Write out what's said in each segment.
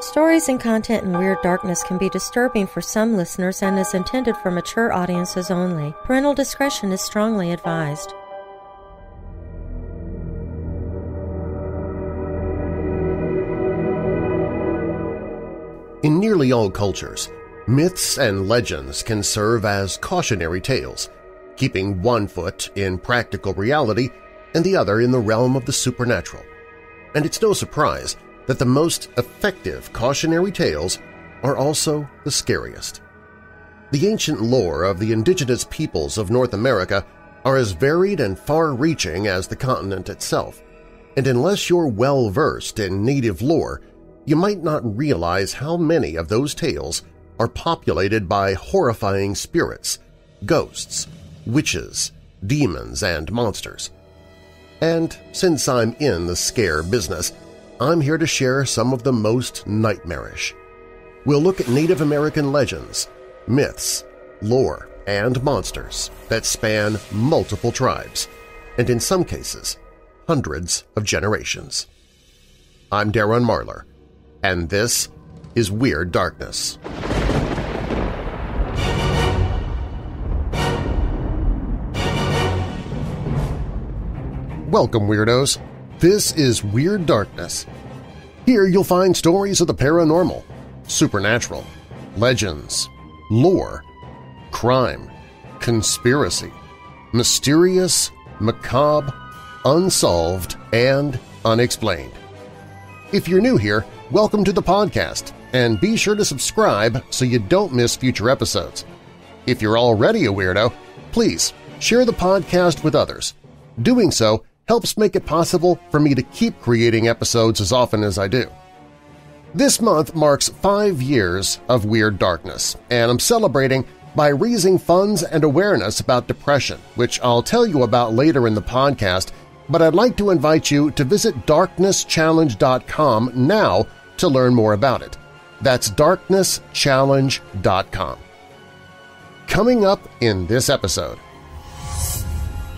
Stories and content in Weird Darkness can be disturbing for some listeners and is intended for mature audiences only. Parental discretion is strongly advised. In nearly all cultures, myths and legends can serve as cautionary tales, keeping one foot in practical reality and the other in the realm of the supernatural. And it's no surprise that the most effective cautionary tales are also the scariest. The ancient lore of the indigenous peoples of North America are as varied and far-reaching as the continent itself, and unless you're well-versed in native lore, you might not realize how many of those tales are populated by horrifying spirits, ghosts, witches, demons, and monsters. And since I'm in the scare business, I'm here to share some of the most nightmarish. We'll look at Native American legends, myths, lore, and monsters that span multiple tribes, and in some cases, hundreds of generations. I'm Darren Marlar, and this is Weird Darkness. Welcome, Weirdos! This is Weird Darkness. Here you'll find stories of the paranormal, supernatural, legends, lore, crime, conspiracy, mysterious, macabre, unsolved, and unexplained. If you're new here, welcome to the podcast, and be sure to subscribe so you don't miss future episodes. If you're already a weirdo, please share the podcast with others. Doing so helps make it possible for me to keep creating episodes as often as I do. This month marks five years of Weird Darkness, and I'm celebrating by raising funds and awareness about depression, which I'll tell you about later in the podcast, but I'd like to invite you to visit darknesschallenge.com now to learn more about it. That's darknesschallenge.com. Coming up in this episode,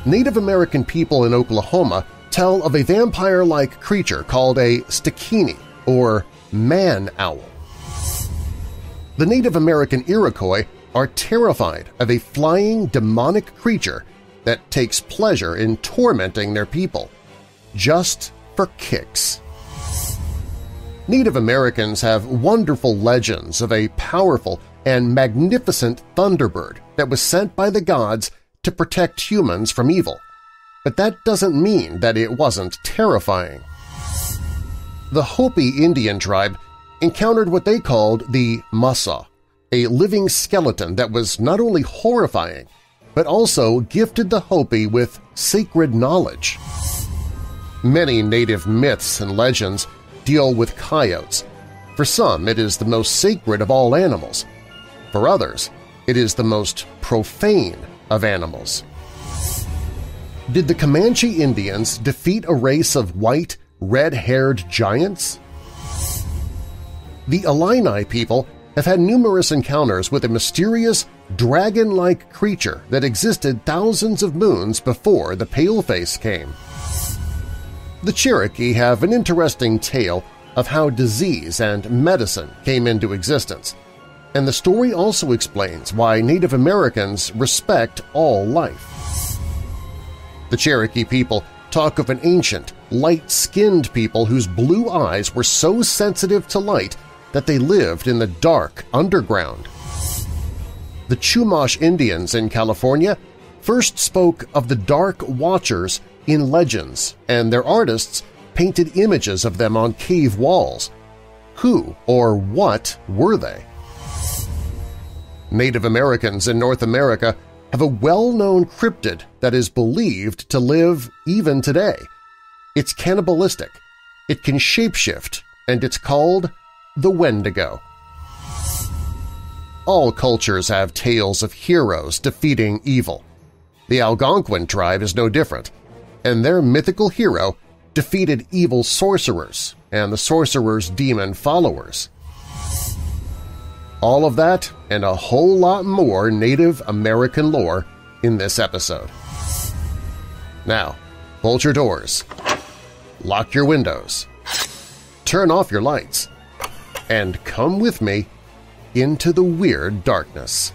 Native American people in Oklahoma tell of a vampire-like creature called a stikini, or man owl. The Native American Iroquois are terrified of a flying demonic creature that takes pleasure in tormenting their people, just for kicks. Native Americans have wonderful legends of a powerful and magnificent thunderbird that was sent by the gods to protect humans from evil, but that doesn't mean that it wasn't terrifying. The Hopi Indian tribe encountered what they called the Maasaw, a living skeleton that was not only horrifying, but also gifted the Hopi with sacred knowledge. Many native myths and legends deal with coyotes. For some, it is the most sacred of all animals. For others, it is the most profane of animals. Did the Comanche Indians defeat a race of white, red-haired giants? The Illini people have had numerous encounters with a mysterious, dragon-like creature that existed thousands of moons before the Paleface came. The Cherokee have an interesting tale of how disease and medicine came into existence, and the story also explains why Native Americans respect all life. The Cherokee people talk of an ancient, light-skinned people whose blue eyes were so sensitive to light that they lived in the dark underground. The Chumash Indians in California first spoke of the Dark Watchers in legends, and their artists painted images of them on cave walls. Who or what were they? Native Americans in North America have a well-known cryptid that is believed to live even today. It's cannibalistic, it can shapeshift, and it's called the Wendigo. All cultures have tales of heroes defeating evil. The Algonquin tribe is no different, and their mythical hero defeated evil sorcerers and the sorcerer's demon followers. All of that and a whole lot more Native American lore in this episode. Now, bolt your doors, lock your windows, turn off your lights, and come with me into the Weird Darkness.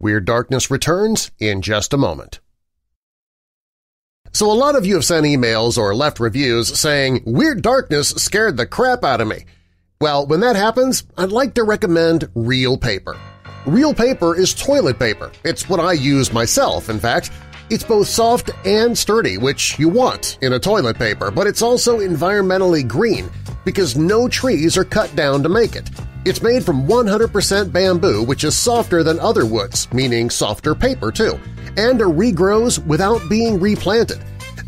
Weird Darkness returns in just a moment. So a lot of you have sent emails or left reviews saying, Weird Darkness scared the crap out of me. Well, when that happens, I'd like to recommend Reel Paper. Reel paper is toilet paper. It's what I use myself, in fact. It's both soft and sturdy, which you want in a toilet paper, but it's also environmentally green because no trees are cut down to make it. It's made from 100% bamboo, which is softer than other woods, meaning softer paper too, and it regrows without being replanted.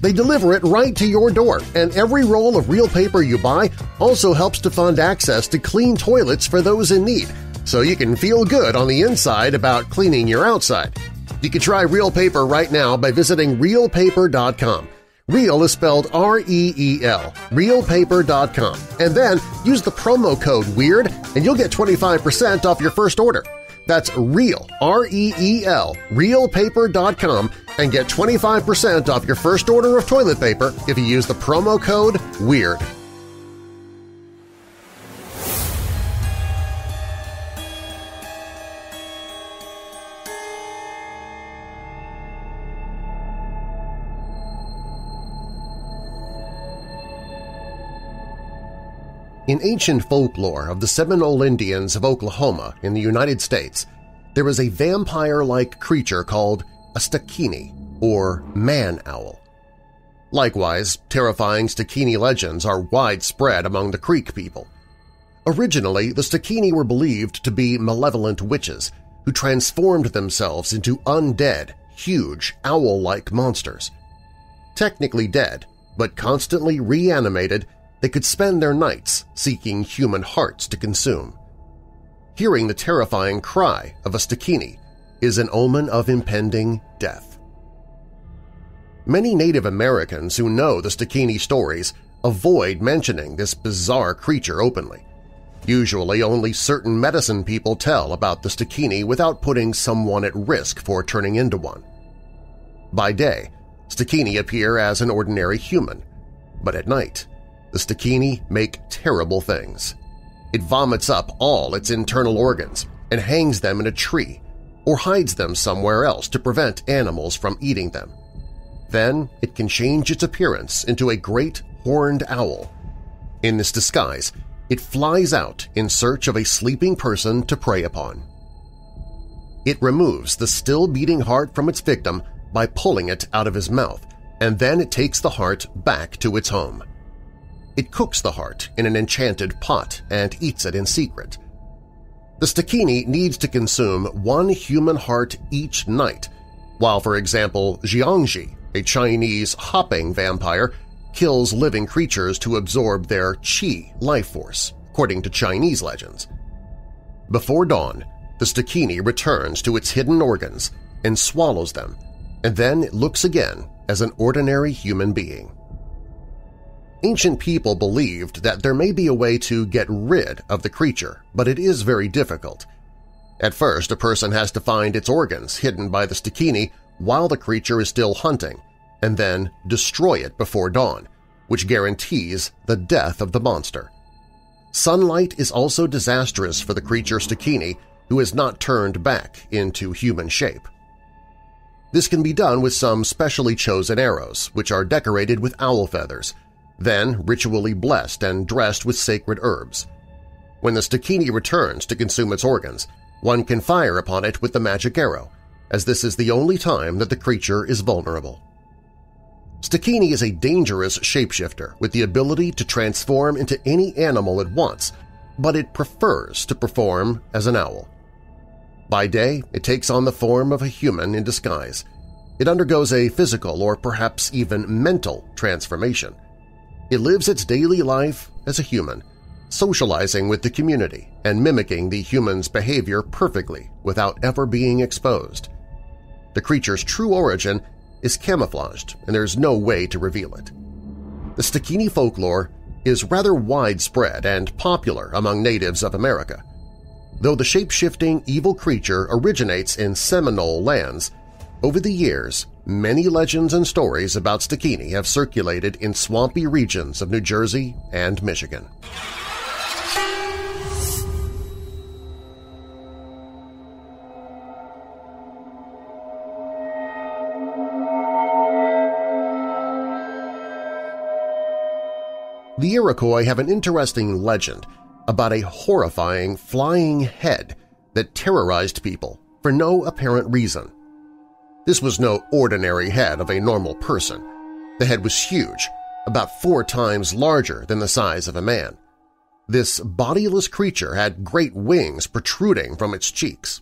They deliver it right to your door, and every roll of reel paper you buy also helps to fund access to clean toilets for those in need, so you can feel good on the inside about cleaning your outside. You can try Reel Paper right now by visiting reelpaper.com. Reel is spelled R-E-E-L, reelpaper.com, and then use the promo code WEIRD and you'll get 25% off your first order. That's REEL, R-E-E-L, reelpaper.com and get 25% off your first order of toilet paper if you use the promo code WEIRD. In ancient folklore of the Seminole Indians of Oklahoma in the United States, there is a vampire-like creature called a Stikini, or man-owl. Likewise, terrifying Stikini legends are widespread among the Creek people. Originally, the Stikini were believed to be malevolent witches who transformed themselves into undead, huge, owl-like monsters. Technically dead, but constantly reanimated they could spend their nights seeking human hearts to consume. Hearing the terrifying cry of a Stikini is an omen of impending death. Many Native Americans who know the Stikini stories avoid mentioning this bizarre creature openly. Usually only certain medicine people tell about the Stikini without putting someone at risk for turning into one. By day, Stikini appear as an ordinary human, but at night the Stikini make terrible things. It vomits up all its internal organs and hangs them in a tree or hides them somewhere else to prevent animals from eating them. Then it can change its appearance into a great horned owl. In this disguise, it flies out in search of a sleeping person to prey upon. It removes the still beating heart from its victim by pulling it out of his mouth, and then it takes the heart back to its home. It cooks the heart in an enchanted pot and eats it in secret. The Stikini needs to consume one human heart each night, while, for example, Xiangji, a Chinese hopping vampire, kills living creatures to absorb their qi life force, according to Chinese legends. Before dawn, the Stikini returns to its hidden organs and swallows them, and then looks again as an ordinary human being. Ancient people believed that there may be a way to get rid of the creature, but it is very difficult. At first, a person has to find its organs hidden by the Stikini while the creature is still hunting, and then destroy it before dawn, which guarantees the death of the monster. Sunlight is also disastrous for the creature Stikini who is not turned back into human shape. This can be done with some specially chosen arrows, which are decorated with owl feathers, then ritually blessed and dressed with sacred herbs. When the Stikini returns to consume its organs, one can fire upon it with the magic arrow, as this is the only time that the creature is vulnerable. Stikini is a dangerous shapeshifter with the ability to transform into any animal it wants, but it prefers to perform as an owl. By day, it takes on the form of a human in disguise. It undergoes a physical or perhaps even mental transformation – it lives its daily life as a human, socializing with the community and mimicking the human's behavior perfectly without ever being exposed. The creature's true origin is camouflaged and there is no way to reveal it. The Stikini folklore is rather widespread and popular among natives of America. Though the shape-shifting evil creature originates in Seminole lands, Over the years, many legends and stories about Stikini have circulated in swampy regions of New Jersey and Michigan. The Iroquois have an interesting legend about a horrifying flying head that terrorized people for no apparent reason. This was no ordinary head of a normal person. The head was huge, about four times larger than the size of a man. This bodiless creature had great wings protruding from its cheeks.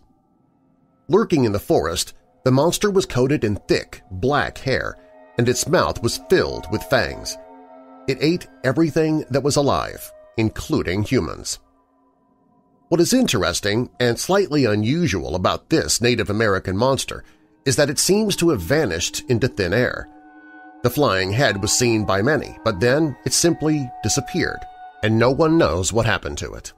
Lurking in the forest, the monster was coated in thick, black hair, and its mouth was filled with fangs. It ate everything that was alive, including humans. What is interesting and slightly unusual about this Native American monster is that it seems to have vanished into thin air. The flying head was seen by many, but then it simply disappeared, and no one knows what happened to it.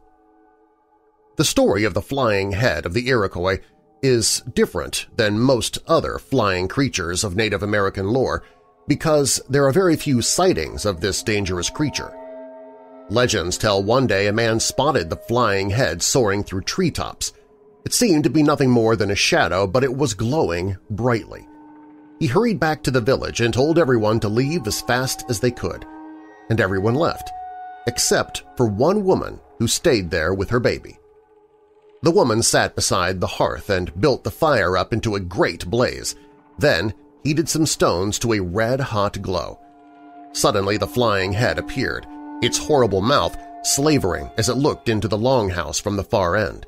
The story of the flying head of the Iroquois is different than most other flying creatures of Native American lore because there are very few sightings of this dangerous creature. Legends tell one day a man spotted the flying head soaring through treetops. It seemed to be nothing more than a shadow, but it was glowing brightly. He hurried back to the village and told everyone to leave as fast as they could, and everyone left, except for one woman who stayed there with her baby. The woman sat beside the hearth and built the fire up into a great blaze. Then heated some stones to a red-hot glow. Suddenly the flying head appeared, its horrible mouth slavering as it looked into the longhouse from the far end.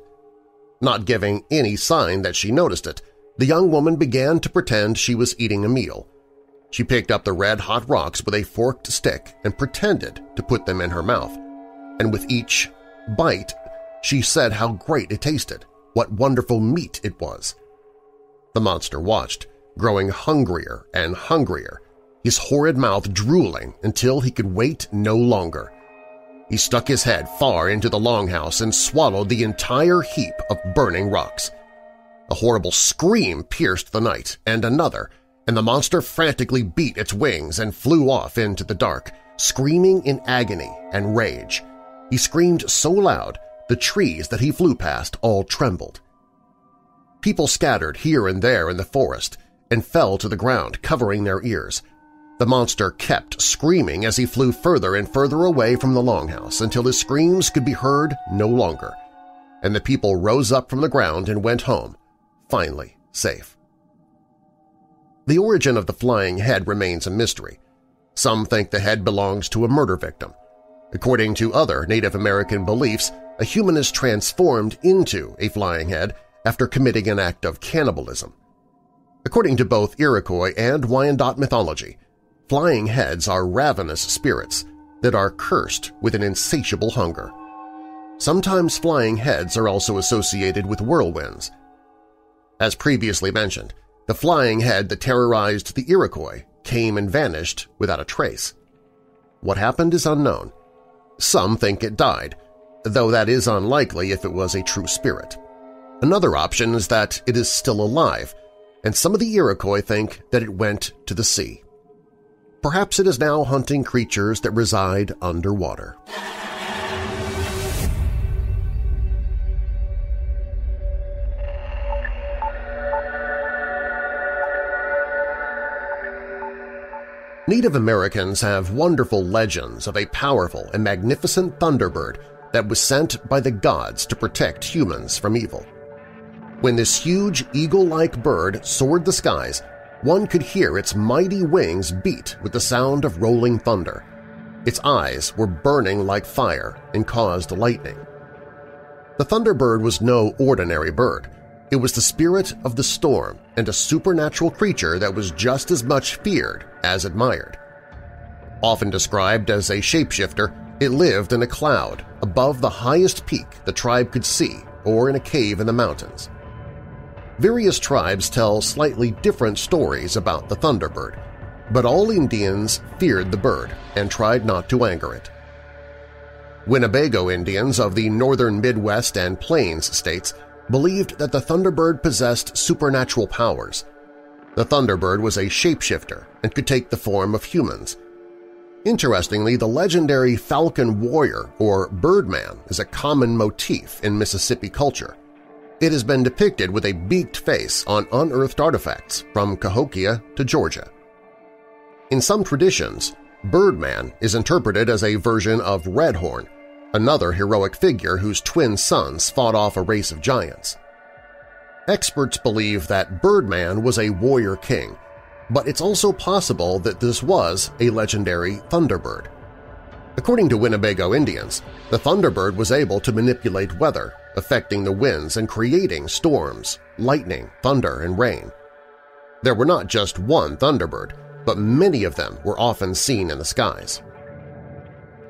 Not giving any sign that she noticed it, the young woman began to pretend she was eating a meal. She picked up the red-hot rocks with a forked stick and pretended to put them in her mouth, and with each bite she said how great it tasted, what wonderful meat it was. The monster watched, growing hungrier and hungrier, his horrid mouth drooling until he could wait no longer. He stuck his head far into the longhouse and swallowed the entire heap of burning rocks. A horrible scream pierced the night, and another, and the monster frantically beat its wings and flew off into the dark, screaming in agony and rage. He screamed so loud the trees that he flew past all trembled. People scattered here and there in the forest, and fell to the ground, covering their ears. The monster kept screaming as he flew further and further away from the longhouse until his screams could be heard no longer, and the people rose up from the ground and went home, finally safe. The origin of the flying head remains a mystery. Some think the head belongs to a murder victim. According to other Native American beliefs, a human is transformed into a flying head after committing an act of cannibalism. According to both Iroquois and Wyandot mythology, flying heads are ravenous spirits that are cursed with an insatiable hunger. Sometimes flying heads are also associated with whirlwinds. As previously mentioned, the flying head that terrorized the Iroquois came and vanished without a trace. What happened is unknown. Some think it died, though that is unlikely if it was a true spirit. Another option is that it is still alive and some of the Iroquois think that it went to the sea. Perhaps it is now hunting creatures that reside underwater. Native Americans have wonderful legends of a powerful and magnificent thunderbird that was sent by the gods to protect humans from evil. When this huge eagle-like bird soared the skies, one could hear its mighty wings beat with the sound of rolling thunder. Its eyes were burning like fire and caused lightning. The thunderbird was no ordinary bird. It was the spirit of the storm and a supernatural creature that was just as much feared as admired. Often described as a shapeshifter, it lived in a cloud above the highest peak the tribe could see or in a cave in the mountains. Various tribes tell slightly different stories about the Thunderbird, but all Indians feared the bird and tried not to anger it. Winnebago Indians of the northern Midwest and Plains states believed that the Thunderbird possessed supernatural powers. The Thunderbird was a shapeshifter and could take the form of humans. Interestingly, the legendary Falcon Warrior or Birdman is a common motif in Mississippi culture. It has been depicted with a beaked face on unearthed artifacts from Cahokia to Georgia. In some traditions, Birdman is interpreted as a version of Redhorn, another heroic figure whose twin sons fought off a race of giants. Experts believe that Birdman was a warrior king, but it's also possible that this was a legendary Thunderbird. According to Winnebago Indians, the Thunderbird was able to manipulate weather, affecting the winds and creating storms, lightning, thunder, and rain. There were not just one Thunderbird, but many of them were often seen in the skies.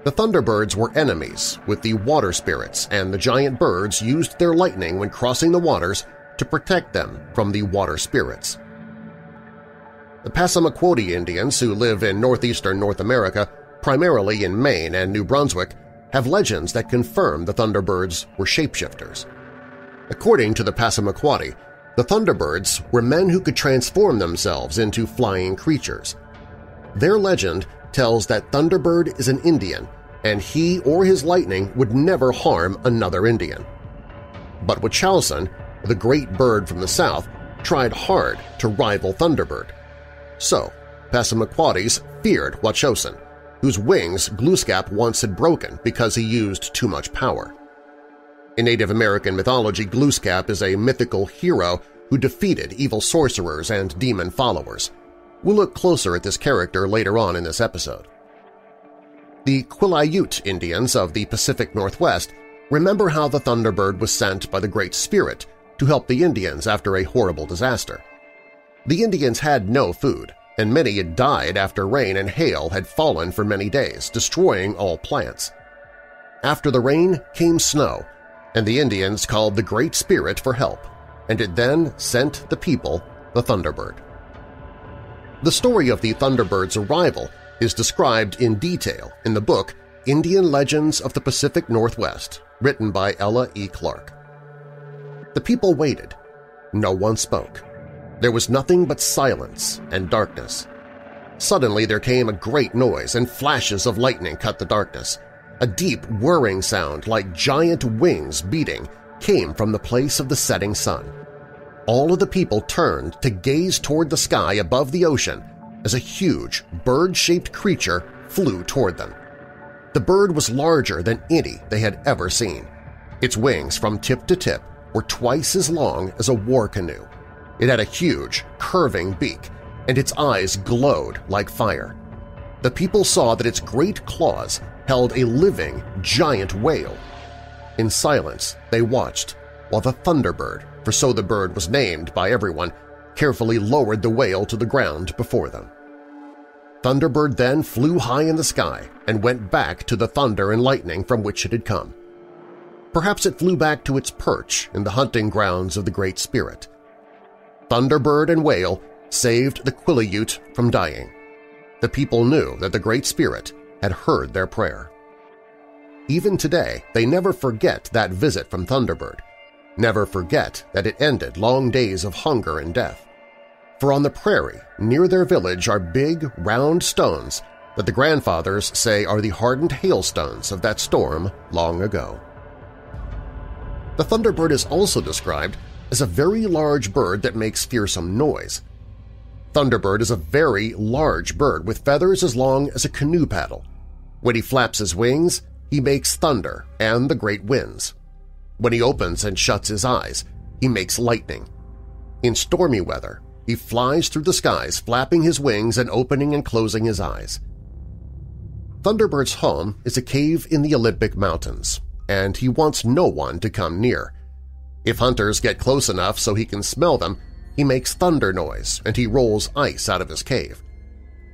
The Thunderbirds were enemies, with the water spirits and the giant birds used their lightning when crossing the waters to protect them from the water spirits. The Passamaquoddy Indians who live in northeastern North America, primarily in Maine and New Brunswick, have legends that confirm the Thunderbirds were shapeshifters. According to the Passamaquoddy, the Thunderbirds were men who could transform themselves into flying creatures. Their legend tells that Thunderbird is an Indian and he or his lightning would never harm another Indian. But Wuchowsen, the great bird from the south, tried hard to rival Thunderbird. So, Passamaquoddies feared Wuchowsen, whose wings Glooskap once had broken because he used too much power. In Native American mythology, Glooskap is a mythical hero who defeated evil sorcerers and demon followers. We'll look closer at this character later on in this episode. The Quileute Indians of the Pacific Northwest remember how the Thunderbird was sent by the Great Spirit to help the Indians after a horrible disaster. The Indians had no food, and many had died after rain and hail had fallen for many days, destroying all plants. After the rain came snow, and the Indians called the Great Spirit for help, and it then sent the people the Thunderbird. The story of the Thunderbird's arrival is described in detail in the book Indian Legends of the Pacific Northwest, written by Ella E. Clark. The people waited. No one spoke. There was nothing but silence and darkness. Suddenly there came a great noise and flashes of lightning cut the darkness. A deep whirring sound like giant wings beating came from the place of the setting sun all of the people turned to gaze toward the sky above the ocean as a huge, bird-shaped creature flew toward them. The bird was larger than any they had ever seen. Its wings from tip to tip were twice as long as a war canoe. It had a huge, curving beak, and its eyes glowed like fire. The people saw that its great claws held a living, giant whale. In silence, they watched while the Thunderbird for so the bird was named by everyone, carefully lowered the whale to the ground before them. Thunderbird then flew high in the sky and went back to the thunder and lightning from which it had come. Perhaps it flew back to its perch in the hunting grounds of the Great Spirit. Thunderbird and whale saved the Quileute from dying. The people knew that the Great Spirit had heard their prayer. Even today, they never forget that visit from Thunderbird, Never forget that it ended long days of hunger and death. For on the prairie, near their village, are big, round stones that the grandfathers say are the hardened hailstones of that storm long ago. The thunderbird is also described as a very large bird that makes fearsome noise. Thunderbird is a very large bird with feathers as long as a canoe paddle. When he flaps his wings, he makes thunder and the great winds. When he opens and shuts his eyes, he makes lightning. In stormy weather, he flies through the skies flapping his wings and opening and closing his eyes. Thunderbird's home is a cave in the Olympic Mountains, and he wants no one to come near. If hunters get close enough so he can smell them, he makes thunder noise and he rolls ice out of his cave.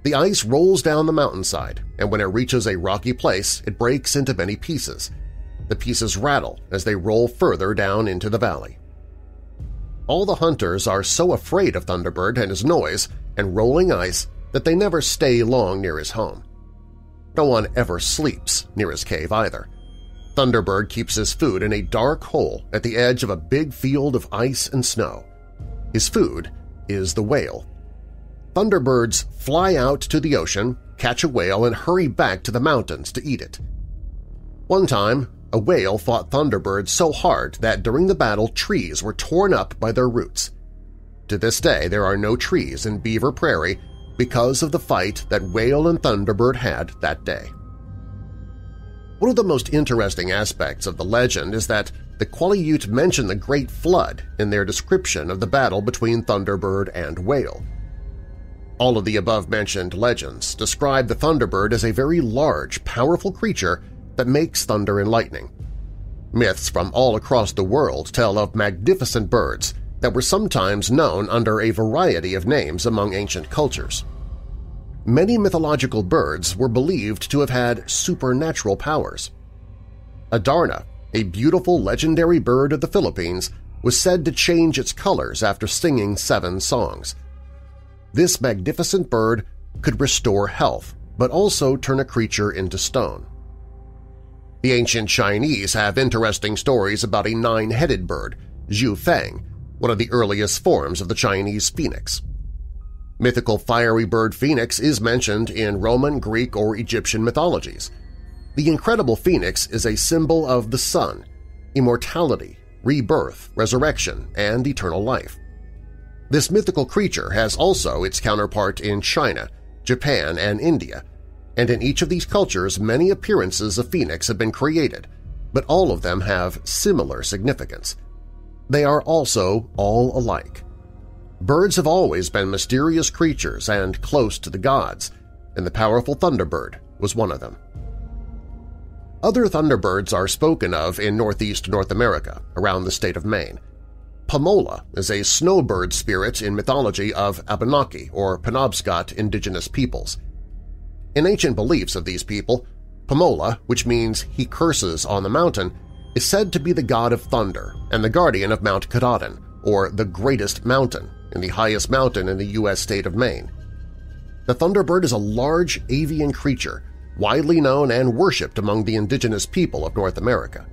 The ice rolls down the mountainside, and when it reaches a rocky place, it breaks into many pieces – the pieces rattle as they roll further down into the valley. All the hunters are so afraid of Thunderbird and his noise and rolling ice that they never stay long near his home. No one ever sleeps near his cave either. Thunderbird keeps his food in a dark hole at the edge of a big field of ice and snow. His food is the whale, thunderbirds fly out to the ocean, catch a whale, and hurry back to the mountains to eat it. One time, a whale fought thunderbirds so hard that during the battle trees were torn up by their roots. To this day, there are no trees in Beaver Prairie because of the fight that whale and thunderbird had that day. One of the most interesting aspects of the legend is that the Quileute mention the Great Flood in their description of the battle between Thunderbird and Whale. All of the above-mentioned legends describe the Thunderbird as a very large, powerful creature that makes thunder and lightning. Myths from all across the world tell of magnificent birds that were sometimes known under a variety of names among ancient cultures. Many mythological birds were believed to have had supernatural powers. Adarna, a beautiful legendary bird of the Philippines, was said to change its colors after singing seven songs. This magnificent bird could restore health, but also turn a creature into stone. The ancient Chinese have interesting stories about a nine-headed bird, Zhu Feng, one of the earliest forms of the Chinese phoenix. Mythical fiery bird phoenix is mentioned in Roman, Greek, or Egyptian mythologies. The incredible phoenix is a symbol of the sun, immortality, rebirth, resurrection, and eternal life. This mythical creature has also its counterpart in China, Japan, and India, and in each of these cultures many appearances of phoenix have been created, but all of them have similar significance. They are also all alike. Birds have always been mysterious creatures and close to the gods, and the powerful thunderbird was one of them. Other thunderbirds are spoken of in northeast North America, around the state of Maine. Pamola is a snowbird spirit in mythology of Abenaki or Penobscot indigenous peoples. In ancient beliefs of these people, Pamola, which means he curses on the mountain, is said to be the god of thunder and the guardian of Mount Katahdin, or the Greatest Mountain, the highest mountain in the U.S. state of Maine. The thunderbird is a large avian creature widely known and worshipped among the indigenous people of North America.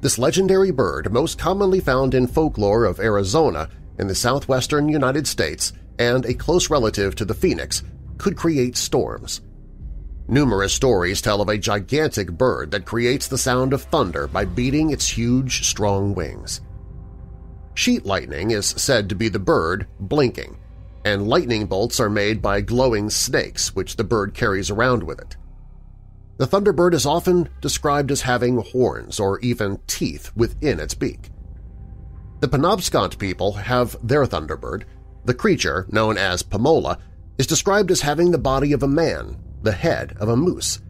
This legendary bird, most commonly found in folklore of Arizona in the southwestern United States and a close relative to the phoenix, could create storms. Numerous stories tell of a gigantic bird that creates the sound of thunder by beating its huge, strong wings. Sheet lightning is said to be the bird blinking, and lightning bolts are made by glowing snakes which the bird carries around with it. The thunderbird is often described as having horns or even teeth within its beak. The Penobscot people have their thunderbird. The creature, known as Pamola, is described as having the body of a man, the head of a moose.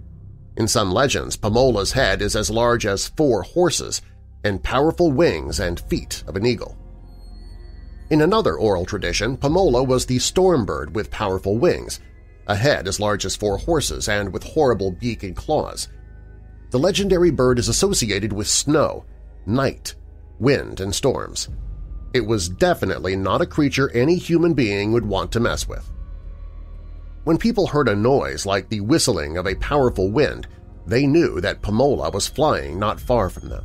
In some legends, Pamola's head is as large as four horses and powerful wings and feet of an eagle. In another oral tradition, Pamola was the storm bird with powerful wings, a head as large as four horses and with horrible beak and claws. The legendary bird is associated with snow, night, wind, and storms. It was definitely not a creature any human being would want to mess with. When people heard a noise like the whistling of a powerful wind, they knew that Pamola was flying not far from them.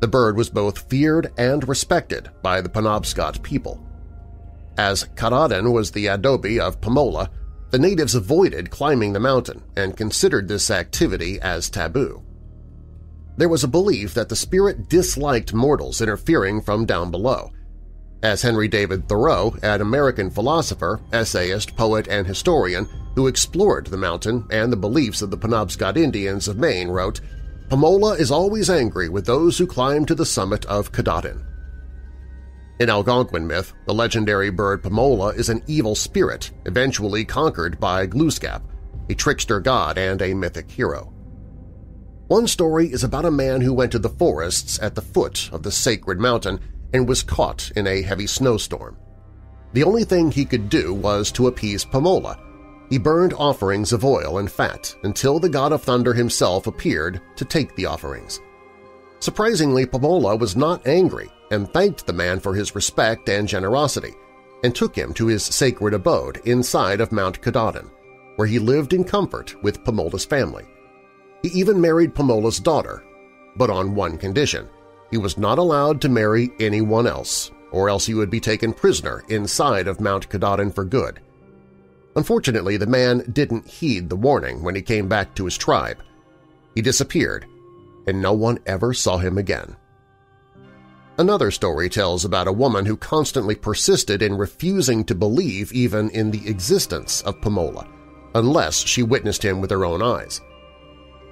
The bird was both feared and respected by the Penobscot people. As Katahdin was the adobe of Pamola, the natives avoided climbing the mountain and considered this activity as taboo. There was a belief that the spirit disliked mortals interfering from down below. As Henry David Thoreau, an American philosopher, essayist, poet, and historian who explored the mountain and the beliefs of the Penobscot Indians of Maine, wrote, Pamola is always angry with those who climb to the summit of Katahdin. In Algonquin myth, the legendary bird Pamola is an evil spirit eventually conquered by Glooskap, a trickster god and a mythic hero. One story is about a man who went to the forests at the foot of the sacred mountain and was caught in a heavy snowstorm. The only thing he could do was to appease Pamola, he burned offerings of oil and fat until the god of thunder himself appeared to take the offerings. Surprisingly, Pamola was not angry and thanked the man for his respect and generosity and took him to his sacred abode inside of Mount Katahdin, where he lived in comfort with Pamola's family. He even married Pamola's daughter, but on one condition – he was not allowed to marry anyone else, or else he would be taken prisoner inside of Mount Katahdin for good. Unfortunately, the man didn't heed the warning when he came back to his tribe. He disappeared, and no one ever saw him again. Another story tells about a woman who constantly persisted in refusing to believe even in the existence of Pamola, unless she witnessed him with her own eyes.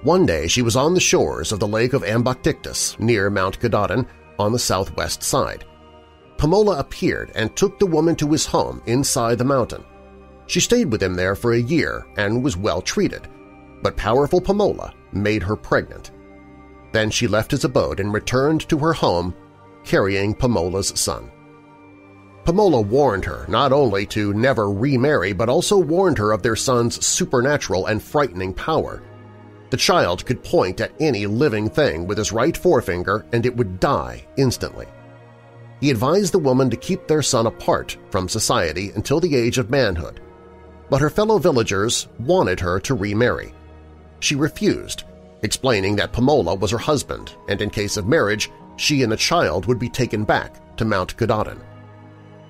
One day she was on the shores of the lake of Ambactictus near Mount Katahdin on the southwest side. Pamola appeared and took the woman to his home inside the mountain. She stayed with him there for a year and was well treated, but powerful Pamola made her pregnant. Then she left his abode and returned to her home carrying Pamola's son. Pamola warned her not only to never remarry but also warned her of their son's supernatural and frightening power. The child could point at any living thing with his right forefinger and it would die instantly. He advised the woman to keep their son apart from society until the age of manhood, but her fellow villagers wanted her to remarry. She refused, explaining that Pamola was her husband and in case of marriage she and the child would be taken back to Mount Katahdin.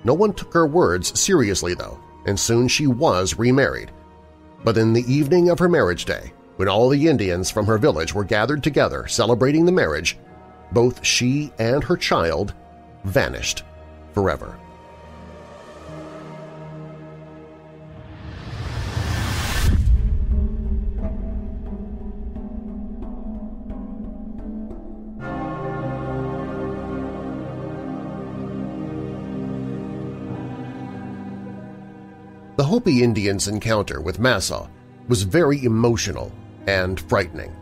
No one took her words seriously, though, and soon she was remarried. But in the evening of her marriage day, when all the Indians from her village were gathered together celebrating the marriage, both she and her child vanished forever. Hopi Indians' encounter with Maasaw was very emotional and frightening.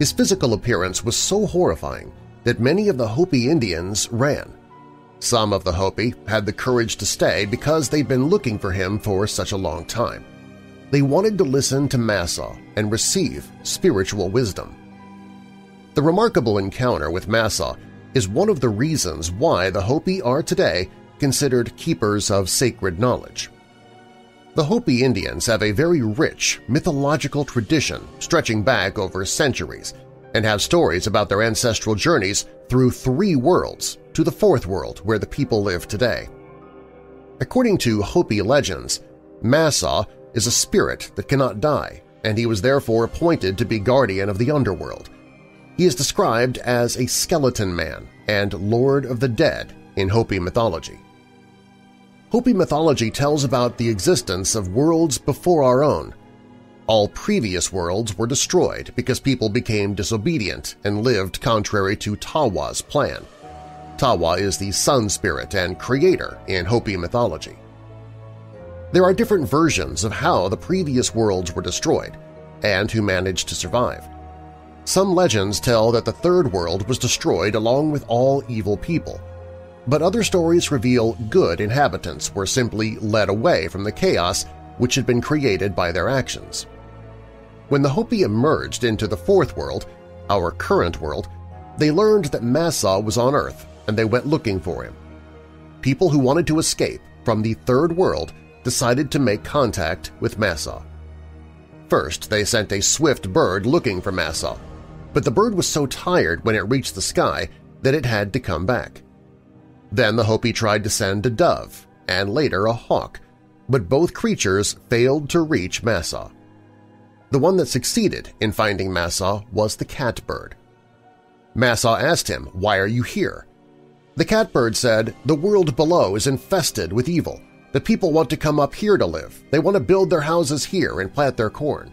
His physical appearance was so horrifying that many of the Hopi Indians ran. Some of the Hopi had the courage to stay because they'd been looking for him for such a long time. They wanted to listen to Maasaw and receive spiritual wisdom. The remarkable encounter with Maasaw is one of the reasons why the Hopi are today considered keepers of sacred knowledge. The Hopi Indians have a very rich mythological tradition stretching back over centuries and have stories about their ancestral journeys through three worlds to the fourth world where the people live today. According to Hopi legends, Maasaw is a spirit that cannot die, and he was therefore appointed to be guardian of the underworld. He is described as a skeleton man and lord of the dead in Hopi mythology. Hopi mythology tells about the existence of worlds before our own. All previous worlds were destroyed because people became disobedient and lived contrary to Tawa's plan. Tawa is the sun spirit and creator in Hopi mythology. There are different versions of how the previous worlds were destroyed and who managed to survive. Some legends tell that the Third World was destroyed along with all evil people – but other stories reveal good inhabitants were simply led away from the chaos which had been created by their actions. When the Hopi emerged into the Fourth World, our current world, they learned that Maasaw was on Earth and they went looking for him. People who wanted to escape from the Third World decided to make contact with Maasaw. First, they sent a swift bird looking for Maasaw, but the bird was so tired when it reached the sky that it had to come back. Then the Hopi tried to send a dove and later a hawk, but both creatures failed to reach Maasaw. The one that succeeded in finding Maasaw was the catbird. Maasaw asked him, why are you here? The catbird said, the world below is infested with evil. The people want to come up here to live. They want to build their houses here and plant their corn.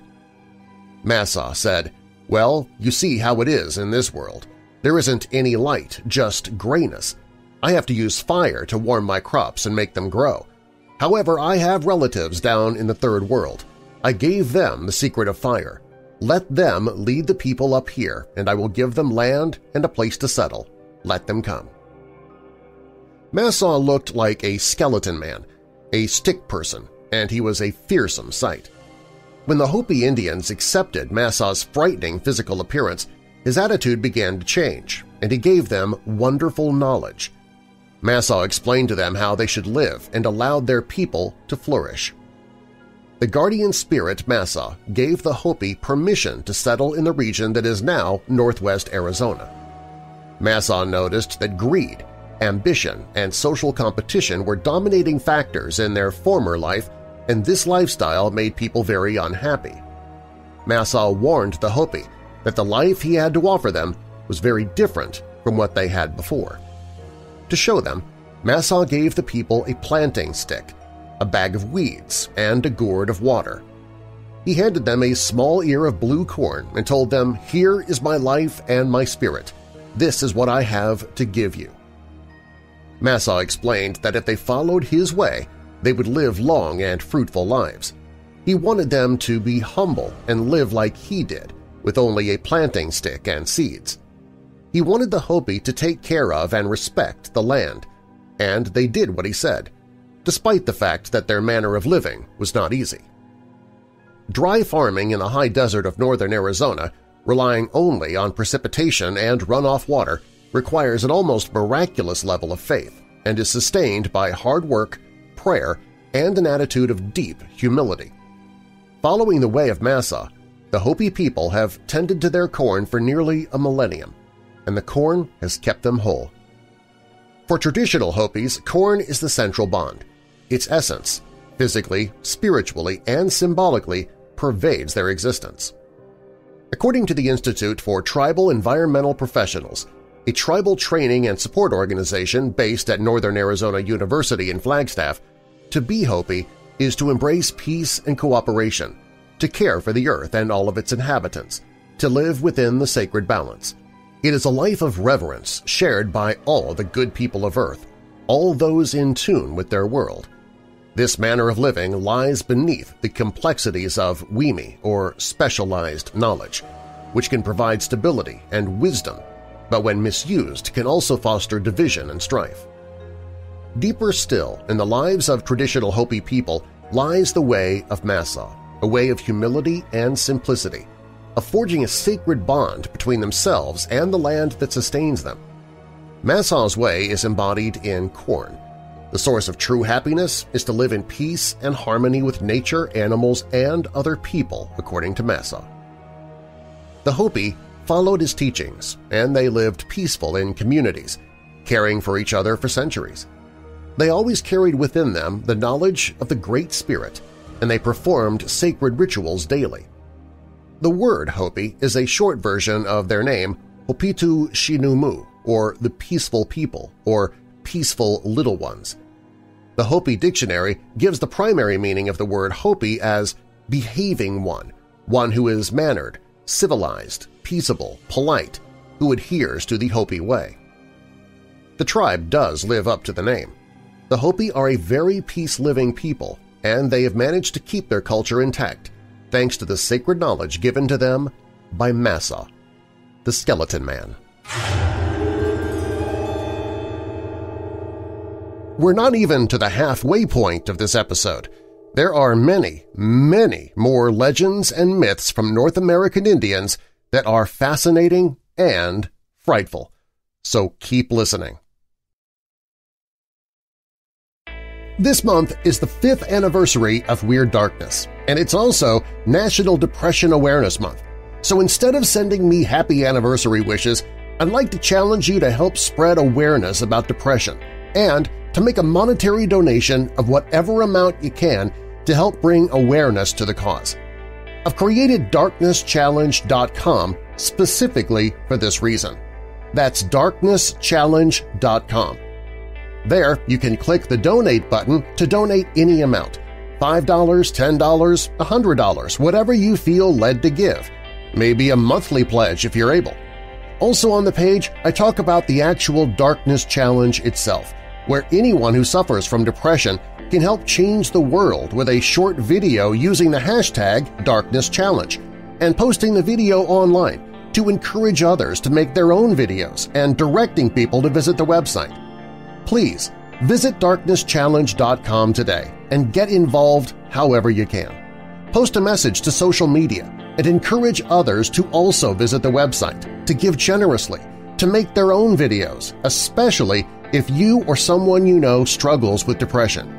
Maasaw said, well, you see how it is in this world. There isn't any light, just grayness. I have to use fire to warm my crops and make them grow. However, I have relatives down in the Third World. I gave them the secret of fire. Let them lead the people up here, and I will give them land and a place to settle. Let them come. Maasaw looked like a skeleton man, a stick person, and he was a fearsome sight. When the Hopi Indians accepted Maasaw's frightening physical appearance, his attitude began to change, and he gave them wonderful knowledge. Maasaw explained to them how they should live and allowed their people to flourish. The guardian spirit Maasaw gave the Hopi permission to settle in the region that is now northwest Arizona. Maasaw noticed that greed, ambition, and social competition were dominating factors in their former life and this lifestyle made people very unhappy. Maasaw warned the Hopi that the life he had to offer them was very different from what they had before. To show them, Maasaw gave the people a planting stick, a bag of weeds, and a gourd of water. He handed them a small ear of blue corn and told them, Here is my life and my spirit. This is what I have to give you. Maasaw explained that if they followed his way, they would live long and fruitful lives. He wanted them to be humble and live like he did, with only a planting stick and seeds. He wanted the Hopi to take care of and respect the land, and they did what he said, despite the fact that their manner of living was not easy. Dry farming in the high desert of northern Arizona, relying only on precipitation and runoff water, requires an almost miraculous level of faith and is sustained by hard work, prayer, and an attitude of deep humility. Following the way of Maasaw, the Hopi people have tended to their corn for nearly a millennium, and the corn has kept them whole. For traditional Hopis, corn is the central bond. Its essence, physically, spiritually, and symbolically, pervades their existence. According to the Institute for Tribal Environmental Professionals, a tribal training and support organization based at Northern Arizona University in Flagstaff, to be Hopi is to embrace peace and cooperation, to care for the earth and all of its inhabitants, to live within the sacred balance. It is a life of reverence shared by all the good people of Earth, all those in tune with their world. This manner of living lies beneath the complexities of Wimi or specialized knowledge, which can provide stability and wisdom but when misused can also foster division and strife. Deeper still in the lives of traditional Hopi people lies the way of Maasaw, a way of humility and simplicity, of forging a sacred bond between themselves and the land that sustains them. Maasaw's way is embodied in corn. The source of true happiness is to live in peace and harmony with nature, animals, and other people, according to Maasaw. The Hopi followed his teachings, and they lived peaceful in communities, caring for each other for centuries. They always carried within them the knowledge of the Great Spirit, and they performed sacred rituals daily. The word Hopi is a short version of their name Hopitu Shinumu, or the Peaceful People, or Peaceful Little Ones. The Hopi dictionary gives the primary meaning of the word Hopi as behaving one, one who is mannered, civilized, peaceable, polite, who adheres to the Hopi way. The tribe does live up to the name. The Hopi are a very peace-living people, and they have managed to keep their culture intact thanks to the sacred knowledge given to them by Massa, the Skeleton Man. We're not even to the halfway point of this episode. There are many, many more legends and myths from North American Indians that are fascinating and frightful. So keep listening. This month is the fifth anniversary of Weird Darkness, and it's also National Depression Awareness Month. So instead of sending me happy anniversary wishes, I'd like to challenge you to help spread awareness about depression and to make a monetary donation of whatever amount you can to help bring awareness to the cause. I've created DarknessChallenge.com specifically for this reason. That's DarknessChallenge.com. There, you can click the Donate button to donate any amount – $5, $10, $100, whatever you feel led to give. Maybe a monthly pledge if you're able. Also on the page, I talk about the actual Darkness Challenge itself, where anyone who suffers from depression can help change the world with a short video using the hashtag Darkness Challenge and posting the video online to encourage others to make their own videos and directing people to visit the website. Please visit darknesschallenge.com today and get involved however you can. Post a message to social media and encourage others to also visit the website, to give generously, to make their own videos, especially if you or someone you know struggles with depression.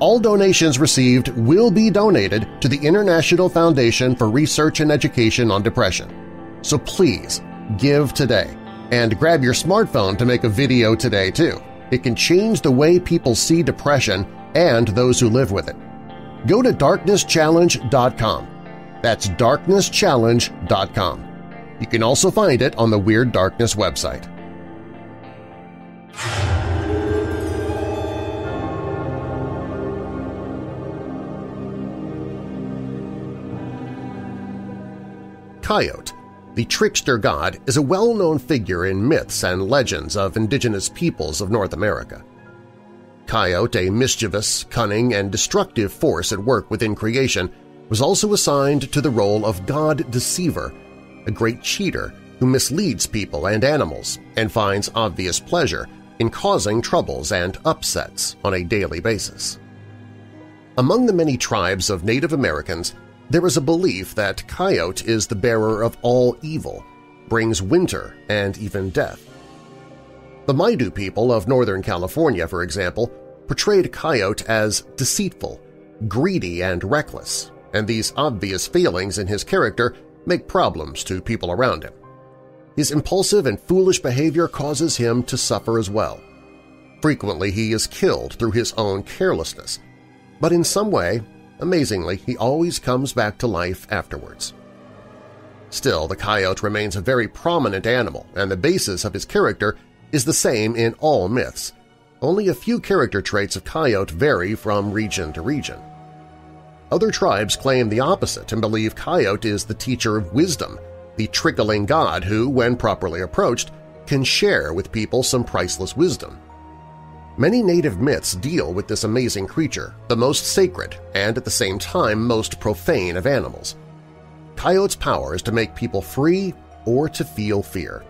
All donations received will be donated to the International Foundation for Research and Education on Depression. So please, give today. And grab your smartphone to make a video today, too. It can change the way people see depression and those who live with it. go to darknesschallenge.com. That's darknesschallenge.com. You can also find it on the Weird Darkness website. Coyote, the trickster god, is a well-known figure in myths and legends of indigenous peoples of North America. Coyote, a mischievous, cunning, and destructive force at work within creation, was also assigned to the role of God Deceiver, a great cheater who misleads people and animals and finds obvious pleasure in causing troubles and upsets on a daily basis. Among the many tribes of Native Americans, there is a belief that Coyote is the bearer of all evil, brings winter and even death. The Maidu people of Northern California, for example, portrayed Coyote as deceitful, greedy, and reckless, and these obvious failings in his character make problems to people around him. His impulsive and foolish behavior causes him to suffer as well. Frequently he is killed through his own carelessness, but in some way, amazingly, he always comes back to life afterwards. Still, the coyote remains a very prominent animal, and the basis of his character is the same in all myths. Only a few character traits of coyote vary from region to region. Other tribes claim the opposite and believe Coyote is the teacher of wisdom, the trickling god who, when properly approached, can share with people some priceless wisdom. Many native myths deal with this amazing creature, the most sacred and at the same time most profane of animals. Coyote's power is to make people free or to feel fear.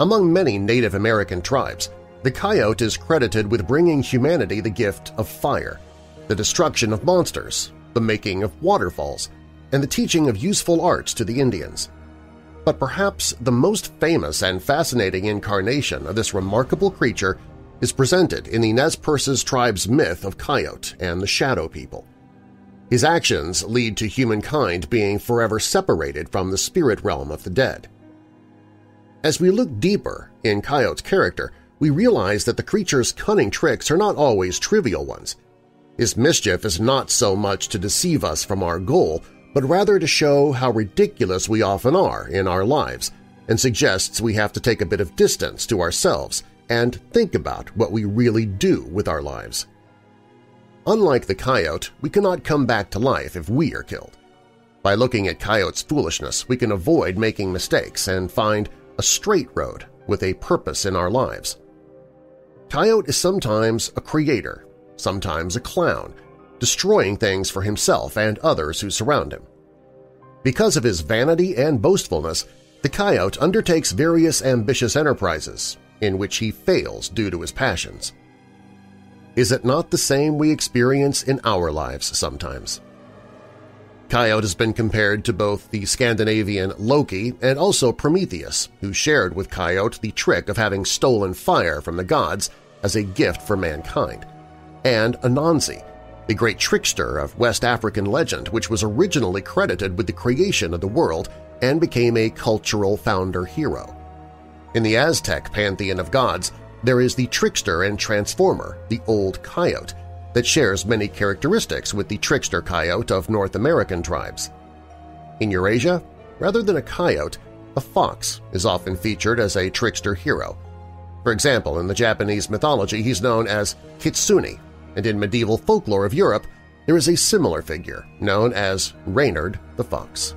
Among many Native American tribes, the coyote is credited with bringing humanity the gift of fire – the destruction of monsters, the making of waterfalls, and the teaching of useful arts to the Indians. But perhaps the most famous and fascinating incarnation of this remarkable creature is presented in the Nez Perces tribe's myth of Coyote and the Shadow People. His actions lead to humankind being forever separated from the spirit realm of the dead. As we look deeper in Coyote's character, we realize that the creature's cunning tricks are not always trivial ones. His mischief is not so much to deceive us from our goal, but rather to show how ridiculous we often are in our lives, and suggests we have to take a bit of distance to ourselves and think about what we really do with our lives. Unlike the coyote, we cannot come back to life if we are killed. By looking at coyote's foolishness, we can avoid making mistakes and find a straight road with a purpose in our lives. Coyote is sometimes a creator sometimes a clown, destroying things for himself and others who surround him. Because of his vanity and boastfulness, the coyote undertakes various ambitious enterprises in which he fails due to his passions. Is it not the same we experience in our lives sometimes? Coyote has been compared to both the Scandinavian Loki and also Prometheus, who shared with Coyote the trick of having stolen fire from the gods as a gift for mankind and Anansi, the great trickster of West African legend which was originally credited with the creation of the world and became a cultural founder hero. In the Aztec pantheon of gods, there is the trickster and transformer, the Old Coyote, that shares many characteristics with the trickster coyote of North American tribes. In Eurasia, rather than a coyote, a fox is often featured as a trickster hero. For example, in the Japanese mythology he's known as Kitsune and in medieval folklore of Europe there is a similar figure known as Reynard the Fox.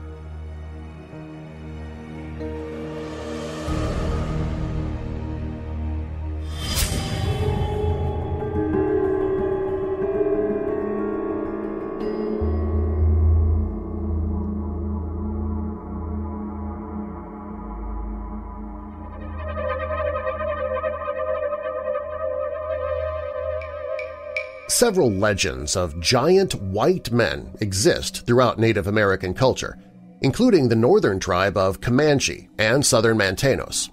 Several legends of giant white men exist throughout Native American culture, including the northern tribe of Comanche and southern Mantanos.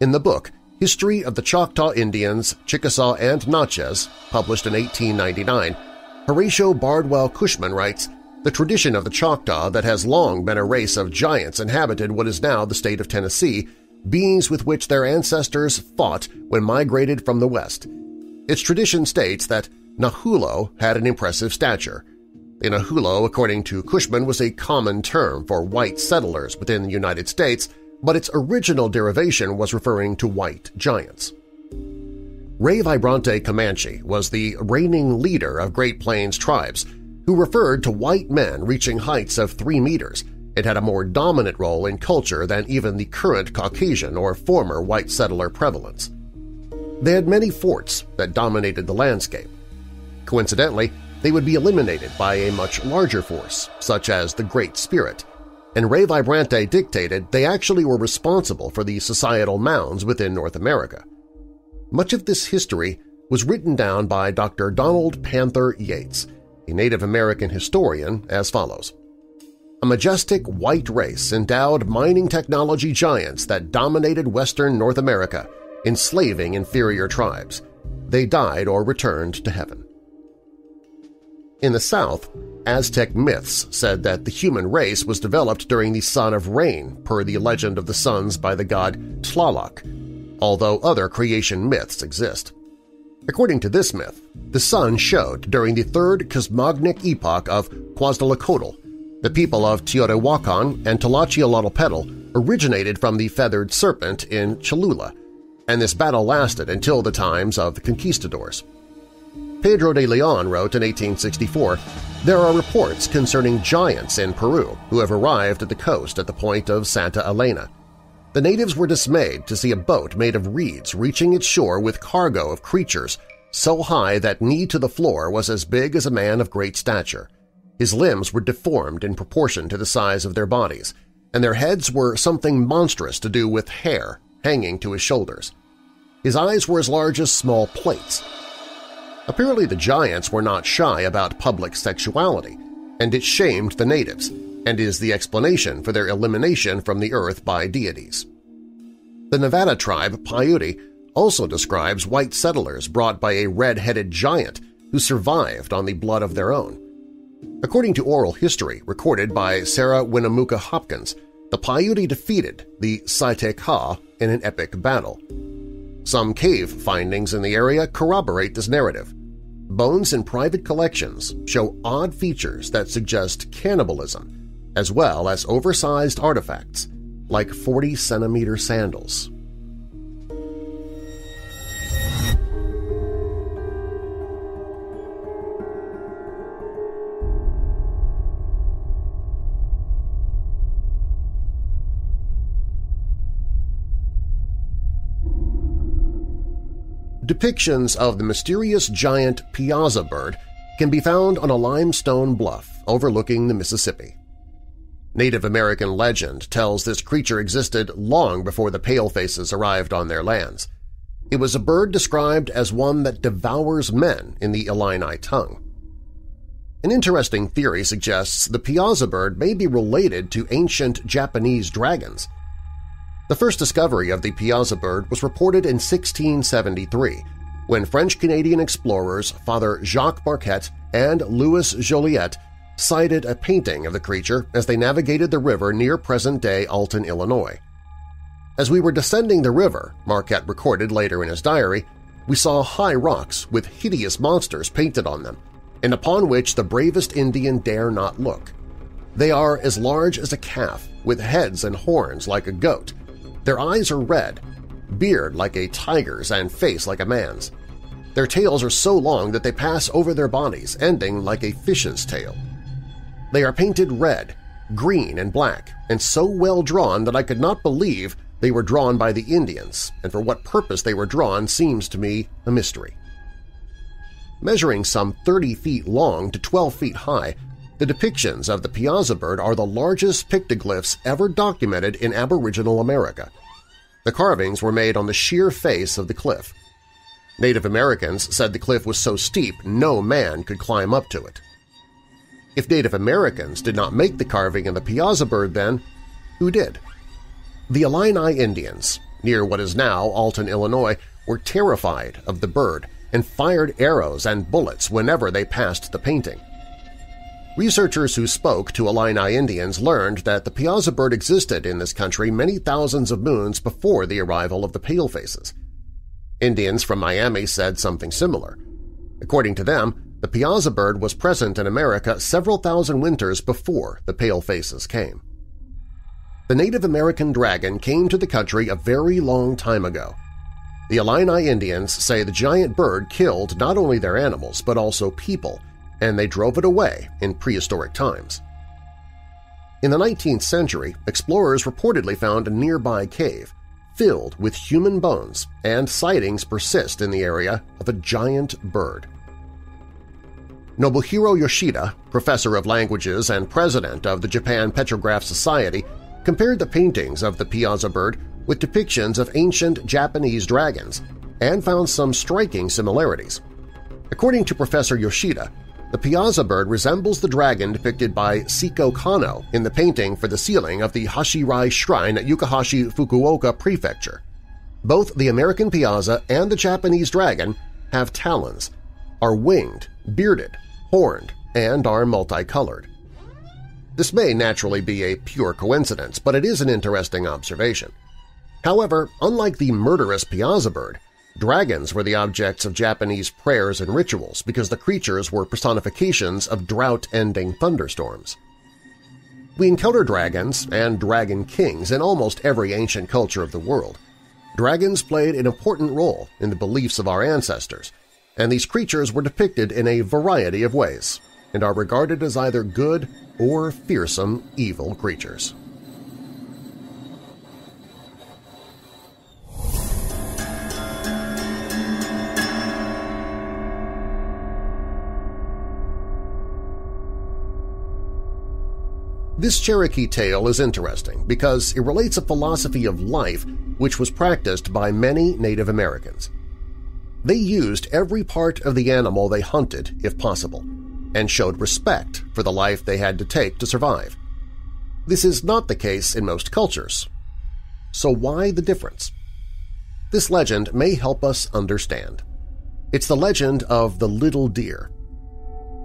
In the book History of the Choctaw Indians, Chickasaw and Natchez, published in 1899, Horatio Bardwell Cushman writes, The tradition of the Choctaw that has long been a race of giants inhabited what is now the state of Tennessee, beings with which their ancestors fought when migrated from the west. Its tradition states that Nahulo had an impressive stature. The Nahulo, according to Cushman, was a common term for white settlers within the United States, but its original derivation was referring to white giants. Ray Vibrante Comanche was the reigning leader of Great Plains tribes who referred to white men reaching heights of three meters it had a more dominant role in culture than even the current Caucasian or former white settler prevalence. They had many forts that dominated the landscape. Coincidentally, they would be eliminated by a much larger force, such as the Great Spirit, and Ray Vibrante dictated they actually were responsible for the societal mounds within North America. Much of this history was written down by Dr. Donald Panther Yates, a Native American historian, as follows a majestic white race endowed mining technology giants that dominated western North America, enslaving inferior tribes. They died or returned to heaven. In the South, Aztec myths said that the human race was developed during the Sun of Rain per the legend of the suns by the god Tlaloc, although other creation myths exist. According to this myth, the sun showed during the third cosmogonic epoch of Quetzalcoatl, the people of Teotihuacan and Tlachihualtepetl originated from the feathered serpent in Cholula, and this battle lasted until the times of the conquistadors. Pedro de Leon wrote in 1864, There are reports concerning giants in Peru who have arrived at the coast at the point of Santa Elena. The natives were dismayed to see a boat made of reeds reaching its shore with cargo of creatures so high that knee to the floor was as big as a man of great stature. His limbs were deformed in proportion to the size of their bodies, and their heads were something monstrous to do with hair hanging to his shoulders. His eyes were as large as small plates. Apparently the giants were not shy about public sexuality, and it shamed the natives, and is the explanation for their elimination from the earth by deities. The Nevada tribe Paiute also describes white settlers brought by a red-headed giant who survived on the blood of their own. According to oral history recorded by Sarah Winnemucca Hopkins, the Paiute defeated the Saite Ka in an epic battle. Some cave findings in the area corroborate this narrative. Bones in private collections show odd features that suggest cannibalism, as well as oversized artifacts like 40-centimeter sandals. Depictions of the mysterious giant Piasa bird can be found on a limestone bluff overlooking the Mississippi. Native American legend tells this creature existed long before the palefaces arrived on their lands. It was a bird described as one that devours men in the Illini tongue. An interesting theory suggests the Piasa bird may be related to ancient Japanese dragons – the first discovery of the Piasa bird was reported in 1673 when French-Canadian explorers Father Jacques Marquette and Louis Joliet sighted a painting of the creature as they navigated the river near present-day Alton, Illinois. As we were descending the river, Marquette recorded later in his diary, we saw high rocks with hideous monsters painted on them, and upon which the bravest Indian dare not look. They are as large as a calf, with heads and horns like a goat, their eyes are red, beard like a tiger's and face like a man's. Their tails are so long that they pass over their bodies, ending like a fish's tail. They are painted red, green, and black, and so well drawn that I could not believe they were drawn by the Indians, and for what purpose they were drawn seems to me a mystery. Measuring some 30 feet long to 12 feet high, the depictions of the Piasa bird are the largest pictoglyphs ever documented in Aboriginal America. The carvings were made on the sheer face of the cliff. Native Americans said the cliff was so steep no man could climb up to it. If Native Americans did not make the carving in the Piasa bird then, who did? The Illini Indians, near what is now Alton, Illinois, were terrified of the bird and fired arrows and bullets whenever they passed the painting. Researchers who spoke to Illini Indians learned that the Piasa bird existed in this country many thousands of moons before the arrival of the Palefaces. Indians from Miami said something similar. According to them, the Piasa bird was present in America several thousand winters before the palefaces came. The Native American dragon came to the country a very long time ago. The Illini Indians say the giant bird killed not only their animals but also people, and they drove it away in prehistoric times. In the 19th century, explorers reportedly found a nearby cave filled with human bones, and sightings persist in the area of a giant bird. Nobuhiro Yoshida, professor of languages and president of the Japan Petrograph Society, compared the paintings of the Piasa bird with depictions of ancient Japanese dragons and found some striking similarities. According to Professor Yoshida, the Piasa bird resembles the dragon depicted by Siko Kano in the painting for the ceiling of the Hashirai Shrine at Yukuhashi, Fukuoka Prefecture. Both the American Piasa and the Japanese dragon have talons, are winged, bearded, horned, and are multicolored. This may naturally be a pure coincidence, but it is an interesting observation. However, unlike the murderous Piasa bird, dragons were the objects of Japanese prayers and rituals because the creatures were personifications of drought-ending thunderstorms. We encounter dragons and dragon kings in almost every ancient culture of the world. Dragons played an important role in the beliefs of our ancestors, and these creatures were depicted in a variety of ways and are regarded as either good or fearsome evil creatures. This Cherokee tale is interesting because it relates a philosophy of life which was practiced by many Native Americans. They used every part of the animal they hunted if possible, and showed respect for the life they had to take to survive. This is not the case in most cultures. So why the difference? This legend may help us understand. It's the legend of the little deer.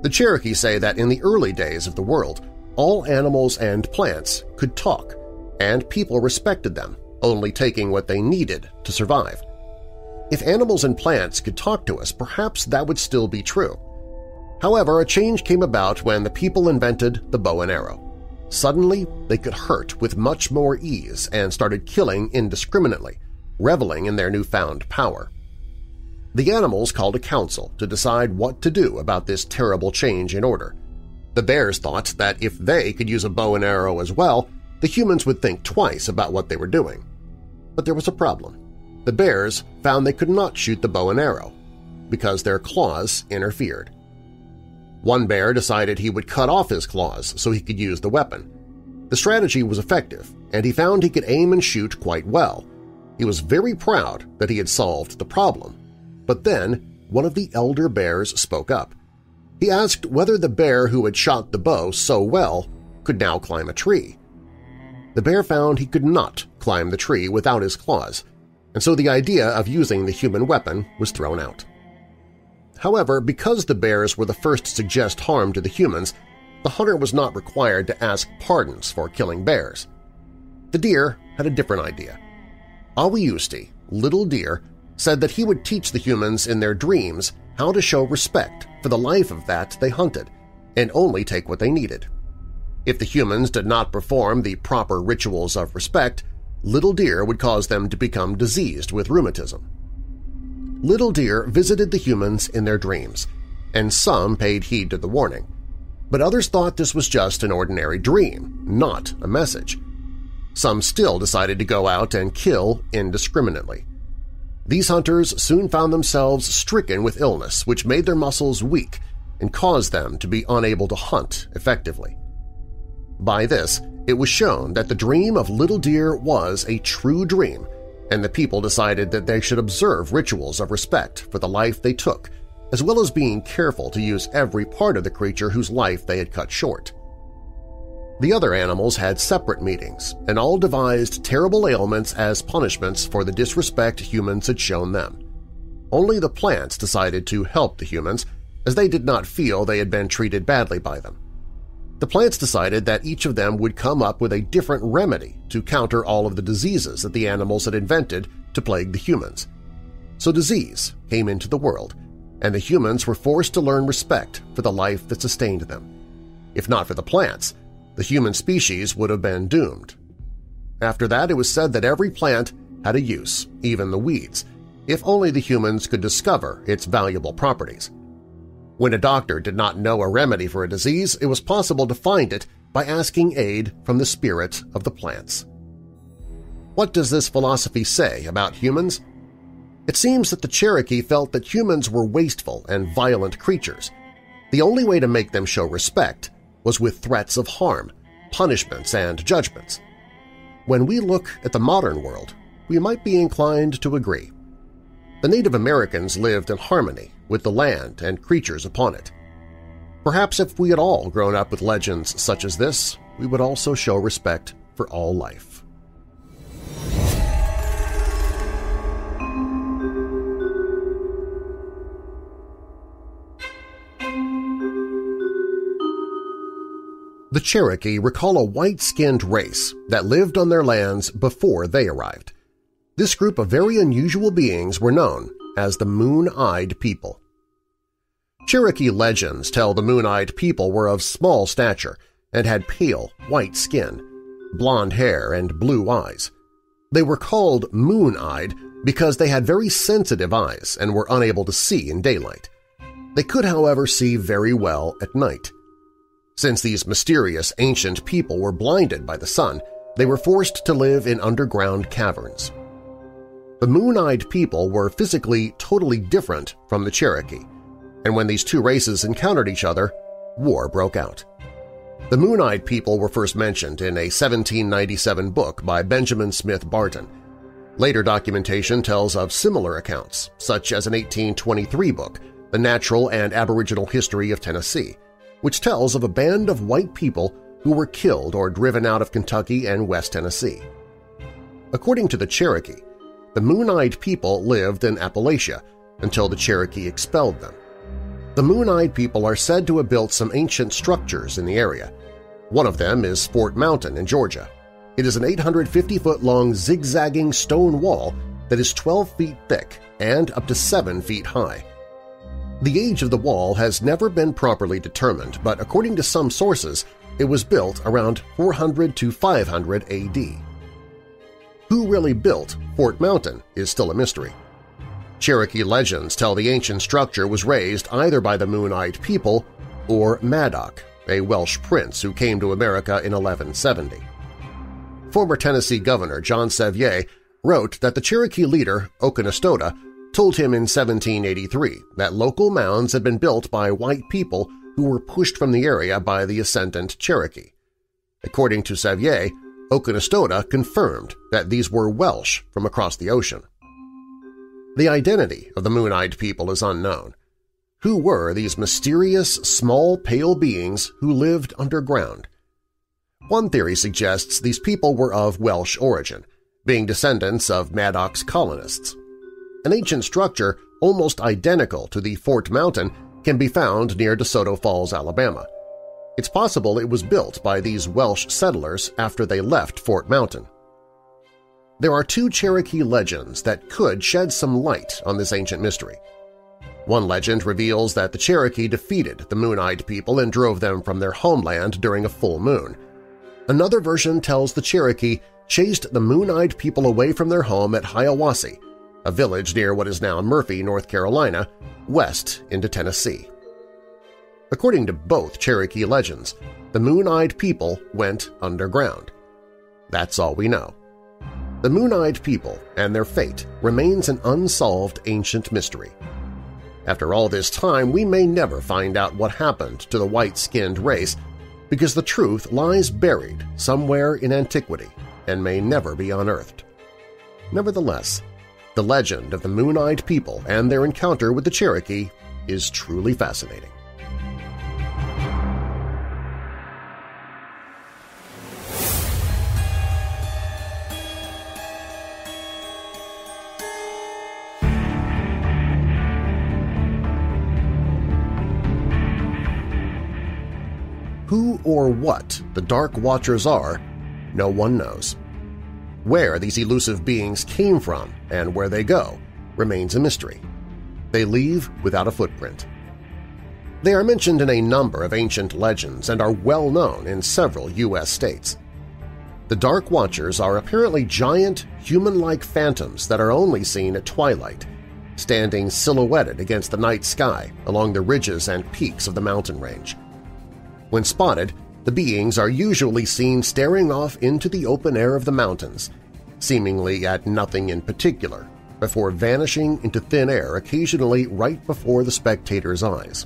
The Cherokee say that in the early days of the world, all animals and plants could talk, and people respected them, only taking what they needed to survive. If animals and plants could talk to us, perhaps that would still be true. However, a change came about when the people invented the bow and arrow. Suddenly, they could hurt with much more ease and started killing indiscriminately, reveling in their newfound power. The animals called a council to decide what to do about this terrible change in order. The bears thought that if they could use a bow and arrow as well, the humans would think twice about what they were doing. But there was a problem. The bears found they could not shoot the bow and arrow because their claws interfered. One bear decided he would cut off his claws so he could use the weapon. The strategy was effective, and he found he could aim and shoot quite well. He was very proud that he had solved the problem. But then one of the elder bears spoke up. He asked whether the bear who had shot the bow so well could now climb a tree. The bear found he could not climb the tree without his claws, and so the idea of using the human weapon was thrown out. However, because the bears were the first to suggest harm to the humans, the hunter was not required to ask pardons for killing bears. The deer had a different idea. Awiyusti, Little Deer, said that he would teach the humans in their dreams how to show respect for the life of that they hunted and only take what they needed. If the humans did not perform the proper rituals of respect, Little Deer would cause them to become diseased with rheumatism. Little Deer visited the humans in their dreams, and some paid heed to the warning. But others thought this was just an ordinary dream, not a message. Some still decided to go out and kill indiscriminately. These hunters soon found themselves stricken with illness which made their muscles weak and caused them to be unable to hunt effectively. By this, it was shown that the dream of Little Deer was a true dream and the people decided that they should observe rituals of respect for the life they took, as well as being careful to use every part of the creature whose life they had cut short. The other animals had separate meetings and all devised terrible ailments as punishments for the disrespect humans had shown them. Only the plants decided to help the humans, as they did not feel they had been treated badly by them. The plants decided that each of them would come up with a different remedy to counter all of the diseases that the animals had invented to plague the humans. So disease came into the world, and the humans were forced to learn respect for the life that sustained them. If not for the plants, the human species would have been doomed. After that, it was said that every plant had a use, even the weeds, if only the humans could discover its valuable properties. When a doctor did not know a remedy for a disease, it was possible to find it by asking aid from the spirit of the plants. What does this philosophy say about humans? It seems that the Cherokee felt that humans were wasteful and violent creatures. The only way to make them show respect was with threats of harm, punishments, and judgments. When we look at the modern world, we might be inclined to agree. The Native Americans lived in harmony with the land and creatures upon it. Perhaps if we had all grown up with legends such as this, we would also show respect for all life. The Cherokee recall a white-skinned race that lived on their lands before they arrived. This group of very unusual beings were known as the Moon-Eyed People. Cherokee legends tell the Moon-Eyed People were of small stature and had pale, white skin, blond hair, and blue eyes. They were called moon-eyed because they had very sensitive eyes and were unable to see in daylight. They could, however, see very well at night. Since these mysterious ancient people were blinded by the sun, they were forced to live in underground caverns. The Moon-Eyed people were physically totally different from the Cherokee, and when these two races encountered each other, war broke out. The Moon-Eyed people were first mentioned in a 1797 book by Benjamin Smith Barton. Later documentation tells of similar accounts, such as an 1823 book, The Natural and Aboriginal History of Tennessee, which tells of a band of white people who were killed or driven out of Kentucky and West Tennessee. According to the Cherokee, the Moon-Eyed people lived in Appalachia until the Cherokee expelled them. The Moon-Eyed people are said to have built some ancient structures in the area. One of them is Fort Mountain in Georgia. It is an 850-foot-long zigzagging stone wall that is 12 feet thick and up to 7 feet high. The age of the wall has never been properly determined, but according to some sources, it was built around 400 to 500 AD. Who really built Fort Mountain is still a mystery. Cherokee legends tell the ancient structure was raised either by the Moon-Eyed people or Madoc, a Welsh prince who came to America in 1170. Former Tennessee Governor John Sevier wrote that the Cherokee leader, Oconostota, told him in 1783 that local mounds had been built by white people who were pushed from the area by the ascendant Cherokee. According to Sevier, Oconostota confirmed that these were Welsh from across the ocean. The identity of the Moon-Eyed people is unknown. Who were these mysterious, small, pale beings who lived underground? One theory suggests these people were of Welsh origin, being descendants of Madoc's colonists. An ancient structure almost identical to the Fort Mountain can be found near DeSoto Falls, Alabama. It's possible it was built by these Welsh settlers after they left Fort Mountain. There are two Cherokee legends that could shed some light on this ancient mystery. One legend reveals that the Cherokee defeated the Moon-Eyed people and drove them from their homeland during a full moon. Another version tells the Cherokee chased the Moon-Eyed people away from their home at Hiawassee a village near what is now Murphy, North Carolina, west into Tennessee. According to both Cherokee legends, the Moon-Eyed People went underground. That's all we know. The Moon-Eyed People and their fate remains an unsolved ancient mystery. After all this time, we may never find out what happened to the white-skinned race because the truth lies buried somewhere in antiquity and may never be unearthed. Nevertheless, the legend of the Moon-Eyed People and their encounter with the Cherokee is truly fascinating. Who or what the Dark Watchers are, no one knows. Where these elusive beings came from and where they go remains a mystery. They leave without a footprint. They are mentioned in a number of ancient legends and are well known in several U.S. states. The Dark Watchers are apparently giant, human-like phantoms that are only seen at twilight, standing silhouetted against the night sky along the ridges and peaks of the mountain range. When spotted, the beings are usually seen staring off into the open air of the mountains, seemingly at nothing in particular, before vanishing into thin air occasionally right before the spectator's eyes.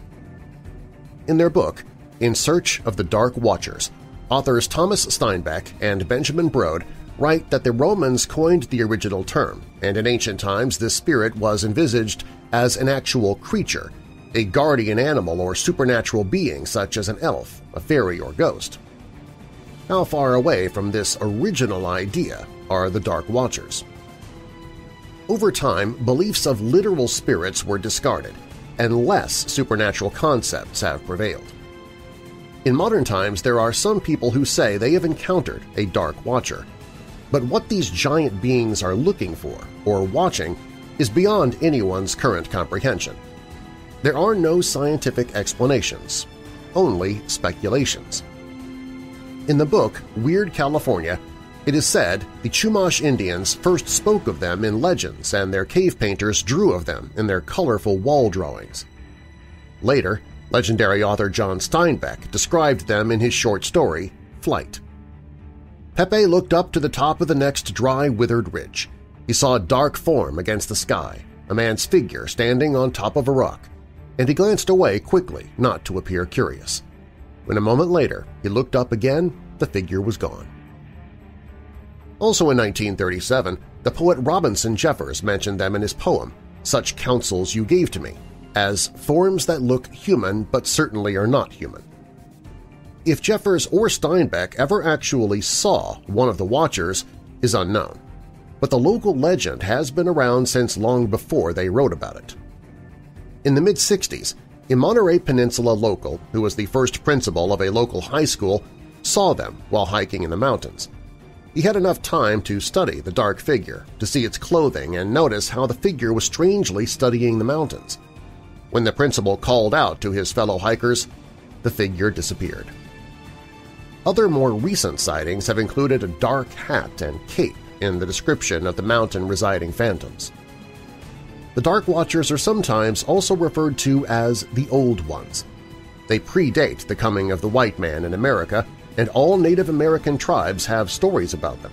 In their book, In Search of the Dark Watchers, authors Thomas Steinbeck and Benjamin Brode write that the Romans coined the original term, and in ancient times this spirit was envisaged as an actual creature, a guardian animal or supernatural being such as an elf, a fairy, or ghost. How far away from this original idea are the Dark Watchers? Over time, beliefs of literal spirits were discarded, and less supernatural concepts have prevailed. In modern times, there are some people who say they have encountered a Dark Watcher, but what these giant beings are looking for or watching is beyond anyone's current comprehension. There are no scientific explanations, only speculations. In the book Weird California, it is said the Chumash Indians first spoke of them in legends and their cave painters drew of them in their colorful wall drawings. Later, legendary author John Steinbeck described them in his short story, Flight. Pepe looked up to the top of the next dry, withered ridge. He saw a dark form against the sky, a man's figure standing on top of a rock, and he glanced away quickly not to appear curious. When a moment later he looked up again, the figure was gone. Also in 1937, the poet Robinson Jeffers mentioned them in his poem, Such Counsels You Gave to Me, as forms that look human but certainly are not human. If Jeffers or Steinbeck ever actually saw one of the Watchers is unknown, but the local legend has been around since long before they wrote about it. In the mid-60s, a Monterey Peninsula local who was the first principal of a local high school saw them while hiking in the mountains. He had enough time to study the dark figure, to see its clothing and notice how the figure was strangely studying the mountains. When the principal called out to his fellow hikers, the figure disappeared. Other more recent sightings have included a dark hat and cape in the description of the mountain-residing phantoms. The Dark Watchers are sometimes also referred to as the Old Ones. They predate the coming of the white man in America, and all Native American tribes have stories about them.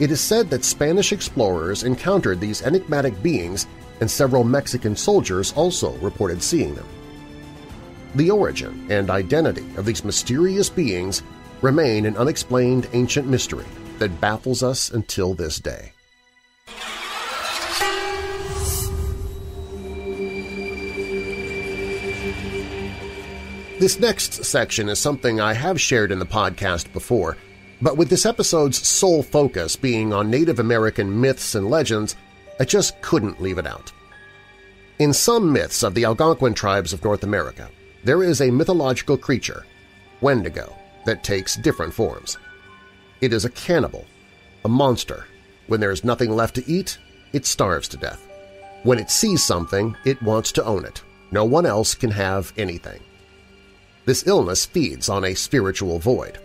It is said that Spanish explorers encountered these enigmatic beings and several Mexican soldiers also reported seeing them. The origin and identity of these mysterious beings remain an unexplained ancient mystery that baffles us until this day. This next section is something I have shared in the podcast before, but with this episode's sole focus being on Native American myths and legends, I just couldn't leave it out. In some myths of the Algonquin tribes of North America, there is a mythological creature, Wendigo, that takes different forms. It is a cannibal, a monster. When there is nothing left to eat, it starves to death. When it sees something, it wants to own it. No one else can have anything. This illness feeds on a spiritual void.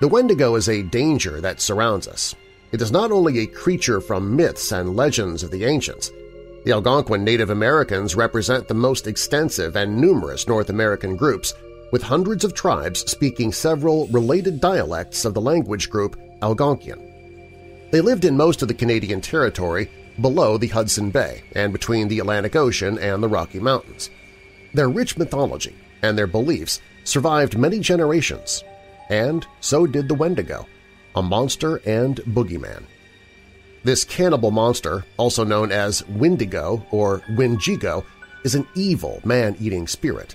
The Wendigo is a danger that surrounds us. It is not only a creature from myths and legends of the ancients. The Algonquin Native Americans represent the most extensive and numerous North American groups, with hundreds of tribes speaking several related dialects of the language group Algonquian. They lived in most of the Canadian territory below the Hudson Bay and between the Atlantic Ocean and the Rocky Mountains. Their rich mythology and their beliefs survived many generations, and so did the Wendigo, a monster and boogeyman. This cannibal monster, also known as Wendigo or Wendigo, is an evil man-eating spirit.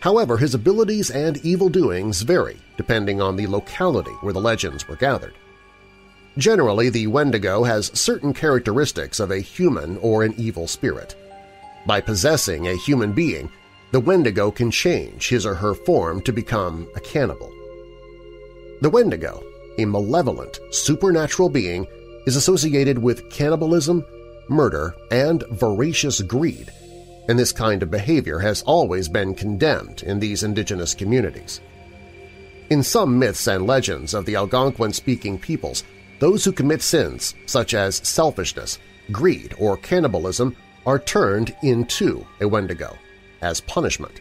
However, his abilities and evil doings vary depending on the locality where the legends were gathered. Generally, the Wendigo has certain characteristics of a human or an evil spirit. By possessing a human being, the Wendigo can change his or her form to become a cannibal. The Wendigo, a malevolent, supernatural being, is associated with cannibalism, murder, and voracious greed, and this kind of behavior has always been condemned in these indigenous communities. In some myths and legends of the Algonquin-speaking peoples, those who commit sins such as selfishness, greed, or cannibalism are turned into a Wendigo as punishment.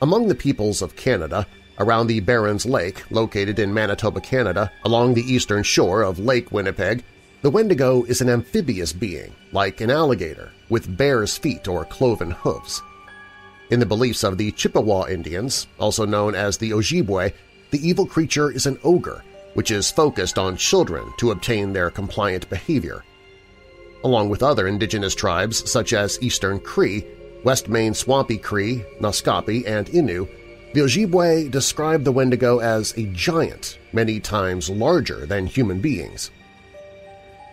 Among the peoples of Canada, around the Barons Lake, located in Manitoba, Canada, along the eastern shore of Lake Winnipeg, the Wendigo is an amphibious being, like an alligator, with bear's feet or cloven hooves. In the beliefs of the Chippewa Indians, also known as the Ojibwe, the evil creature is an ogre, which is focused on children to obtain their compliant behavior. Along with other indigenous tribes such as Eastern Cree, West Main Swampy Cree, Naskapi, and Innu, the Ojibwe describe the Wendigo as a giant many times larger than human beings.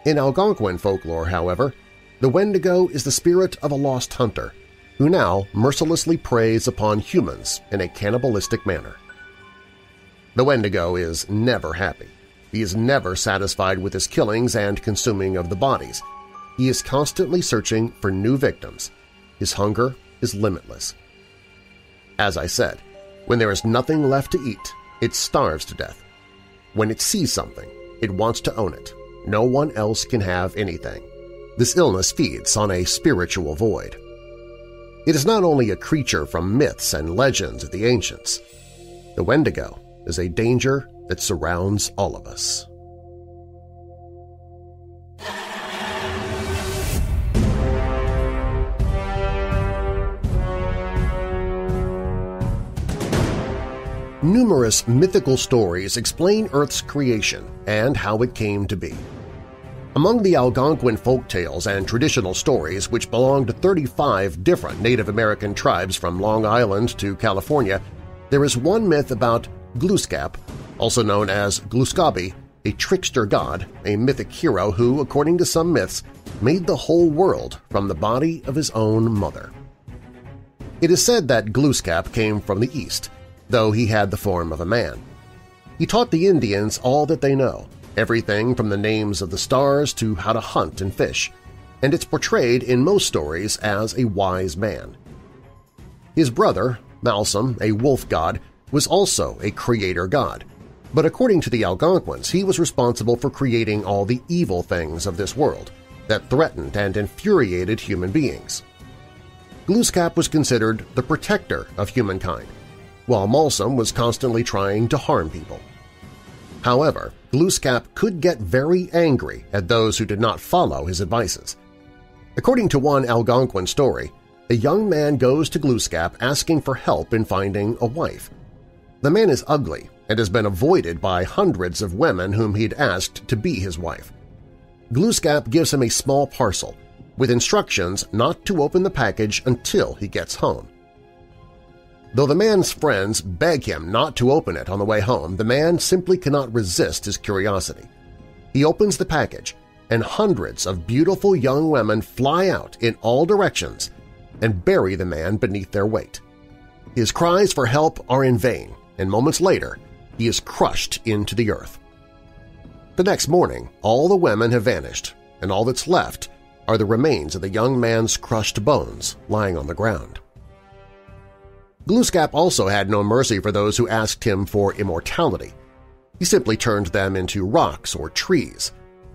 In Algonquin folklore, however, the Wendigo is the spirit of a lost hunter who now mercilessly preys upon humans in a cannibalistic manner. The Wendigo is never happy. He is never satisfied with his killings and consuming of the bodies. He is constantly searching for new victims. His hunger is limitless. As I said, when there is nothing left to eat, it starves to death. When it sees something, it wants to own it. No one else can have anything. This illness feeds on a spiritual void. It is not only a creature from myths and legends of the ancients. The Wendigo is a danger that surrounds all of us. Numerous mythical stories explain Earth's creation and how it came to be. Among the Algonquin folk tales and traditional stories, which belong to 35 different Native American tribes from Long Island to California, there is one myth about Glooskap, also known as Glooskabi, a trickster god, a mythic hero who, according to some myths, made the whole world from the body of his own mother. It is said that Glooskap came from the east, though he had the form of a man. He taught the Indians all that they know, everything from the names of the stars to how to hunt and fish, and it's portrayed in most stories as a wise man. His brother, Malsum, a wolf god, was also a creator god, but according to the Algonquins he was responsible for creating all the evil things of this world that threatened and infuriated human beings. Glooskap was considered the protector of humankind, while Malsum was constantly trying to harm people. However, Glooskap could get very angry at those who did not follow his advices. According to one Algonquin story, a young man goes to Glooskap asking for help in finding a wife. The man is ugly and has been avoided by hundreds of women whom he'd asked to be his wife. Glooskap gives him a small parcel, with instructions not to open the package until he gets home. Though the man's friends beg him not to open it on the way home, the man simply cannot resist his curiosity. He opens the package, and hundreds of beautiful young women fly out in all directions and bury the man beneath their weight. His cries for help are in vain, and moments later he is crushed into the earth. The next morning, all the women have vanished, and all that's left are the remains of the young man's crushed bones lying on the ground. Glooskap also had no mercy for those who asked him for immortality. He simply turned them into rocks or trees,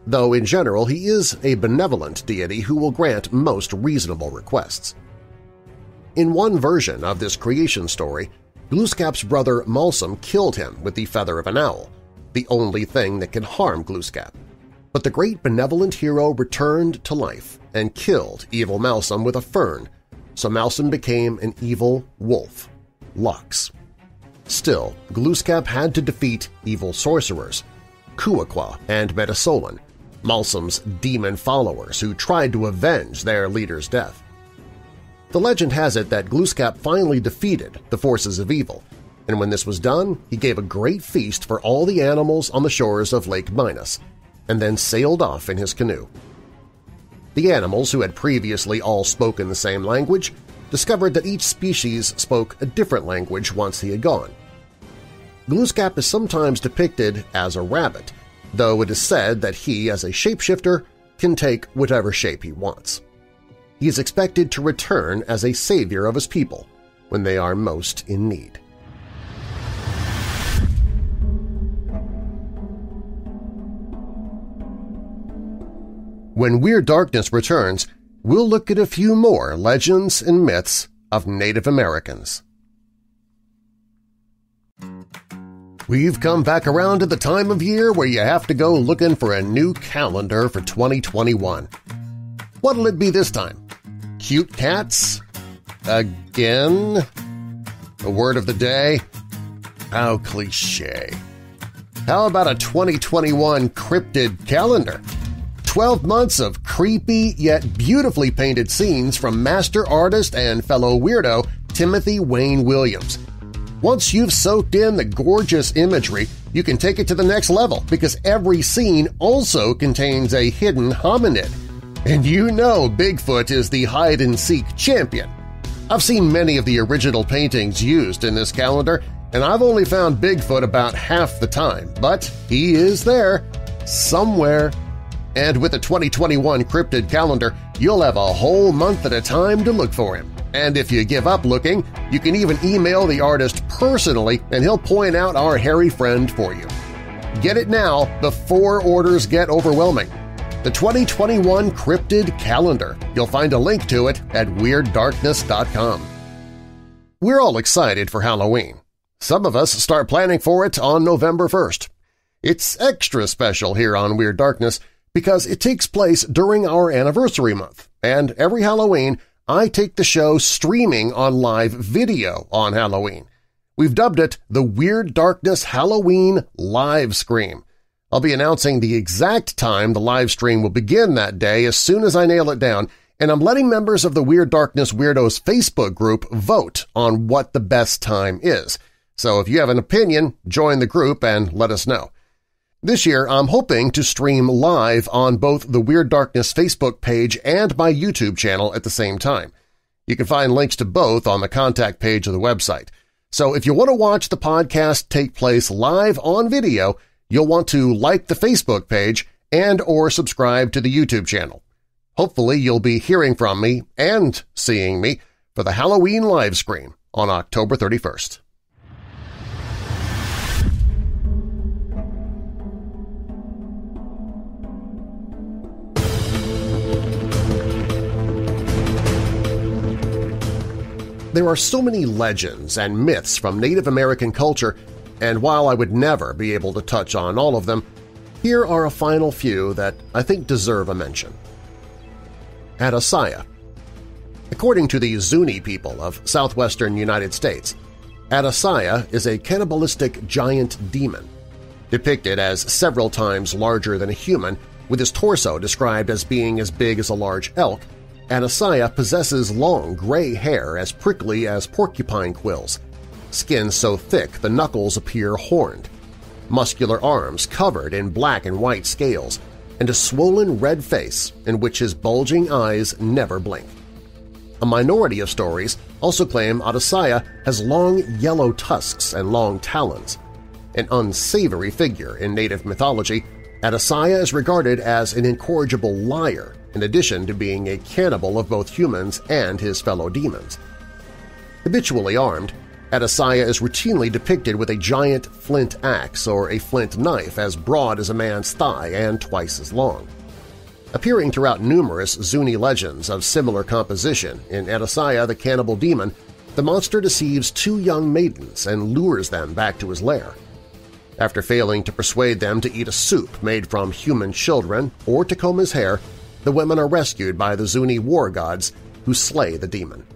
though in general he is a benevolent deity who will grant most reasonable requests. In one version of this creation story, Glooskap's brother Malsum killed him with the feather of an owl, the only thing that can harm Glooskap. But the great benevolent hero returned to life and killed evil Malsum with a fern so Malsum became an evil wolf, Lux. Still, Glooskap had to defeat evil sorcerers, Kuakwa and Metasolan, Malsum's demon followers who tried to avenge their leader's death. The legend has it that Glooskap finally defeated the forces of evil, and when this was done, he gave a great feast for all the animals on the shores of Lake Minas, and then sailed off in his canoe. The animals, who had previously all spoken the same language, discovered that each species spoke a different language once he had gone. Glooskap is sometimes depicted as a rabbit, though it is said that he, as a shapeshifter, can take whatever shape he wants. He is expected to return as a savior of his people when they are most in need. When Weird Darkness returns, we'll look at a few more legends and myths of Native Americans. We've come back around to the time of year where you have to go looking for a new calendar for 2021. What'll it be this time? Cute cats? Again? The word of the day? How cliche. How about a 2021 cryptid calendar? 12 months of creepy yet beautifully painted scenes from master artist and fellow weirdo Timothy Wayne Williams. Once you've soaked in the gorgeous imagery, you can take it to the next level because every scene also contains a hidden hominid. And you know Bigfoot is the hide-and-seek champion. I've seen many of the original paintings used in this calendar, and I've only found Bigfoot about half the time, but he is there, somewhere and with the 2021 cryptid calendar, you'll have a whole month at a time to look for him. And if you give up looking, you can even email the artist personally and he'll point out our hairy friend for you. Get it now before orders get overwhelming. The 2021 Cryptid Calendar. You'll find a link to it at WeirdDarkness.com. We're all excited for Halloween. Some of us start planning for it on November 1st. It's extra special here on Weird Darkness because it takes place during our anniversary month, and every Halloween I take the show streaming on live video on Halloween. We've dubbed it the Weird Darkness Halloween Live Scream. I'll be announcing the exact time the live stream will begin that day as soon as I nail it down, and I'm letting members of the Weird Darkness Weirdos Facebook group vote on what the best time is. So if you have an opinion, join the group and let us know. This year, I'm hoping to stream live on both the Weird Darkness Facebook page and my YouTube channel at the same time. You can find links to both on the contact page of the website. So if you want to watch the podcast take place live on video, you'll want to like the Facebook page and or subscribe to the YouTube channel. Hopefully you'll be hearing from me and seeing me for the Halloween live stream on October 31st. There are so many legends and myths from Native American culture, and while I would never be able to touch on all of them, here are a final few that I think deserve a mention. Atahsaia According to the Zuni people of southwestern United States, Atahsaia is a cannibalistic giant demon, depicted as several times larger than a human, with his torso described as being as big as a large elk Atahsaia possesses long gray hair as prickly as porcupine quills, skin so thick the knuckles appear horned, muscular arms covered in black and white scales, and a swollen red face in which his bulging eyes never blink. A minority of stories also claim Atahsaia has long yellow tusks and long talons. An unsavory figure in native mythology, Atahsaia is regarded as an incorrigible liar in addition to being a cannibal of both humans and his fellow demons. Habitually armed, Atahsaia is routinely depicted with a giant flint axe or a flint knife as broad as a man's thigh and twice as long. Appearing throughout numerous Zuni legends of similar composition, in Atahsaia the Cannibal Demon, the monster deceives two young maidens and lures them back to his lair. After failing to persuade them to eat a soup made from human children or to comb his hair, the women are rescued by the Zuni war gods who slay the demon.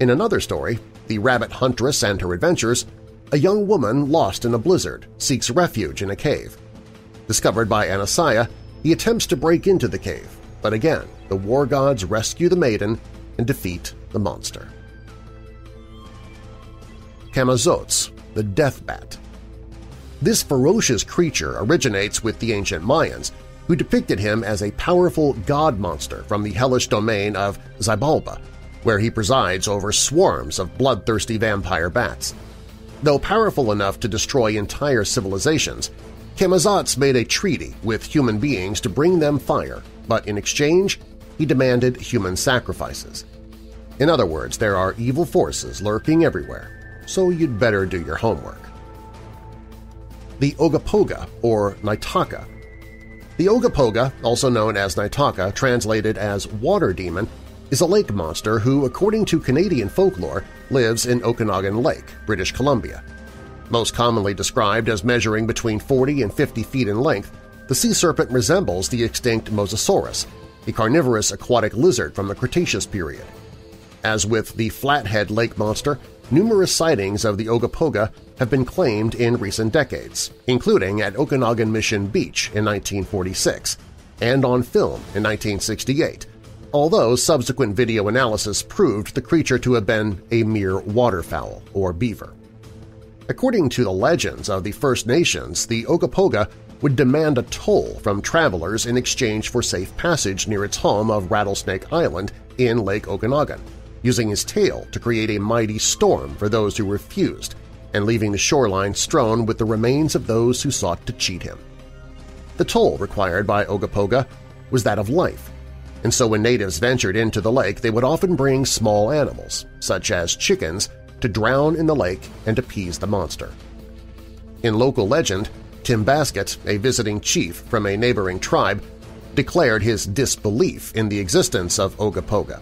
In another story, The Rabbit Huntress and Her Adventures, a young woman lost in a blizzard seeks refuge in a cave. Discovered by Atahsaia, he attempts to break into the cave, but again the war gods rescue the maiden and defeat the monster. Camazotz, the Death Bat This ferocious creature originates with the ancient Mayans who depicted him as a powerful god monster from the hellish domain of Xibalba, where he presides over swarms of bloodthirsty vampire bats. Though powerful enough to destroy entire civilizations, Camazotz made a treaty with human beings to bring them fire, but in exchange he demanded human sacrifices. In other words, there are evil forces lurking everywhere, so you'd better do your homework. The Ogopoga, or Naitaka. The Ogopoga, also known as Naitaka, translated as Water Demon, is a lake monster who, according to Canadian folklore, lives in Okanagan Lake, British Columbia. Most commonly described as measuring between 40 and 50 feet in length, the sea serpent resembles the extinct Mosasaurus, a carnivorous aquatic lizard from the Cretaceous period. As with the flathead lake monster, numerous sightings of the Ogopoga have been claimed in recent decades, including at Okanagan Mission Beach in 1946 and on film in 1968, although subsequent video analysis proved the creature to have been a mere waterfowl or beaver. According to the legends of the First Nations, the Ogopoga would demand a toll from travelers in exchange for safe passage near its home of Rattlesnake Island in Lake Okanagan, using his tail to create a mighty storm for those who refused and leaving the shoreline strewn with the remains of those who sought to cheat him. The toll required by Ogopoga was that of life, and so when natives ventured into the lake they would often bring small animals, such as chickens, to drown in the lake and appease the monster. In local legend, Tim Basket, a visiting chief from a neighboring tribe, declared his disbelief in the existence of Ogopoga.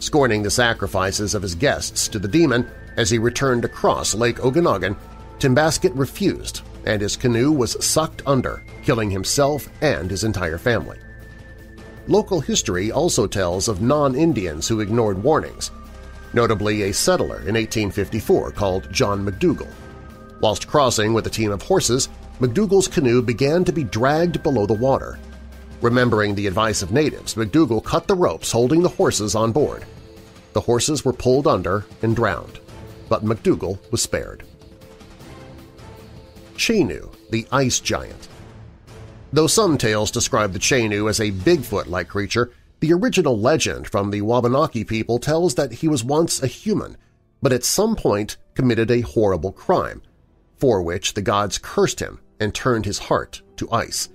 Scorning the sacrifices of his guests to the demon as he returned across Lake Okanagan, Timbasket refused and his canoe was sucked under, killing himself and his entire family. Local history also tells of non-Indians who ignored warnings, notably a settler in 1854 called John McDougall. Whilst crossing with a team of horses, McDougall's canoe began to be dragged below the water. Remembering the advice of natives, McDougall cut the ropes holding the horses on board. The horses were pulled under and drowned, but McDougall was spared. Chenoo, the ice giant. Though some tales describe the Chenoo as a Bigfoot-like creature, the original legend from the Wabanaki people tells that he was once a human, but at some point committed a horrible crime, for which the gods cursed him and turned his heart to ice.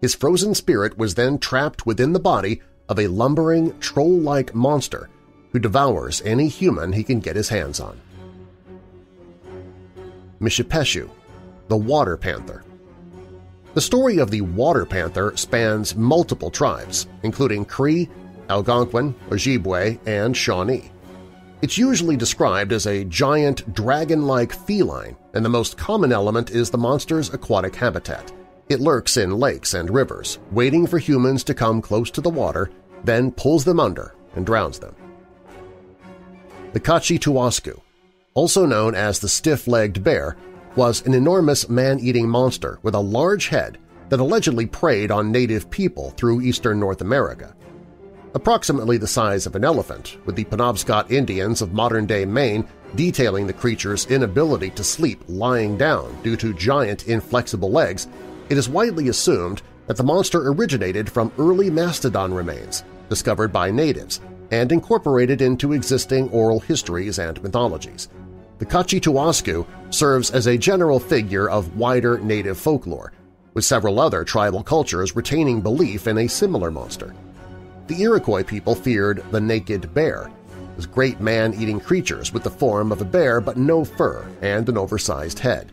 His frozen spirit was then trapped within the body of a lumbering, troll-like monster who devours any human he can get his hands on. Mishipeshu, the Water Panther the story of the water panther spans multiple tribes, including Cree, Algonquin, Ojibwe, and Shawnee. It's usually described as a giant dragon-like feline, and the most common element is the monster's aquatic habitat. It lurks in lakes and rivers, waiting for humans to come close to the water, then pulls them under and drowns them. The Katshituashku, also known as the stiff-legged bear, was an enormous man-eating monster with a large head that allegedly preyed on native people through eastern North America. Approximately the size of an elephant, with the Penobscot Indians of modern-day Maine detailing the creature's inability to sleep lying down due to giant inflexible legs, it is widely assumed that the monster originated from early mastodon remains discovered by natives and incorporated into existing oral histories and mythologies the Katshituashku serves as a general figure of wider native folklore, with several other tribal cultures retaining belief in a similar monster. The Iroquois people feared the naked bear, as great man-eating creatures with the form of a bear but no fur and an oversized head.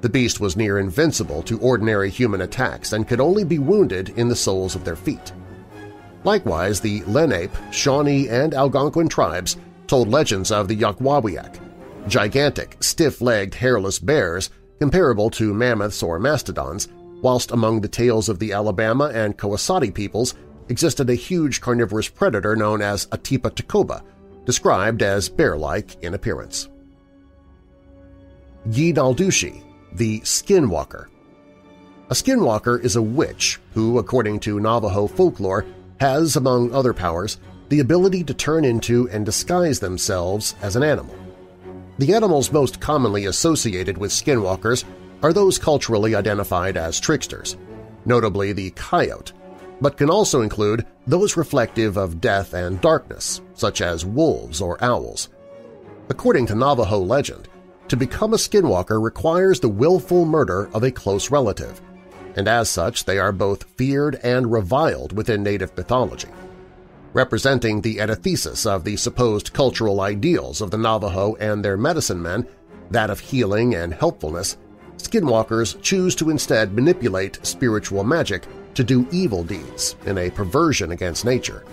The beast was near invincible to ordinary human attacks and could only be wounded in the soles of their feet. Likewise, the Lenape, Shawnee, and Algonquin tribes told legends of the Yogwawyak, gigantic, stiff-legged, hairless bears comparable to mammoths or mastodons, whilst among the tales of the Alabama and Koasati peoples existed a huge carnivorous predator known as Atipa tacoba, described as bear-like in appearance. Yi-Naldushi, the Skinwalker A skinwalker is a witch who, according to Navajo folklore, has, among other powers, the ability to turn into and disguise themselves as an animal. The animals most commonly associated with skinwalkers are those culturally identified as tricksters, notably the coyote, but can also include those reflective of death and darkness, such as wolves or owls. According to Navajo legend, to become a skinwalker requires the willful murder of a close relative. and as such they are both feared and reviled within native mythology. Representing the antithesis of the supposed cultural ideals of the Navajo and their medicine men, that of healing and helpfulness, skinwalkers choose to instead manipulate spiritual magic to do evil deeds in a perversion against nature.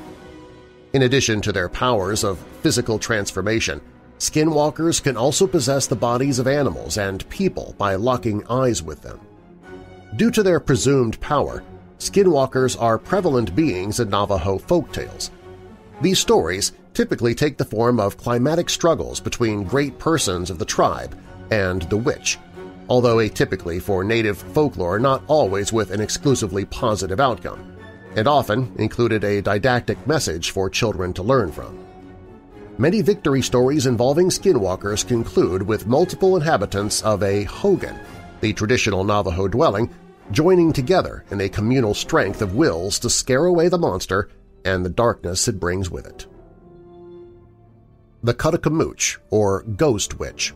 In addition to their powers of physical transformation, skinwalkers can also possess the bodies of animals and people by locking eyes with them. Due to their presumed power, skinwalkers are prevalent beings in Navajo folktales. These stories typically take the form of climatic struggles between great persons of the tribe and the witch, although atypically for native folklore not always with an exclusively positive outcome, and often included a didactic message for children to learn from. Many victory stories involving skinwalkers conclude with multiple inhabitants of a hogan, the traditional Navajo dwelling, joining together in a communal strength of wills to scare away the monster and the darkness it brings with it. The Cuttakamooch, or Ghost Witch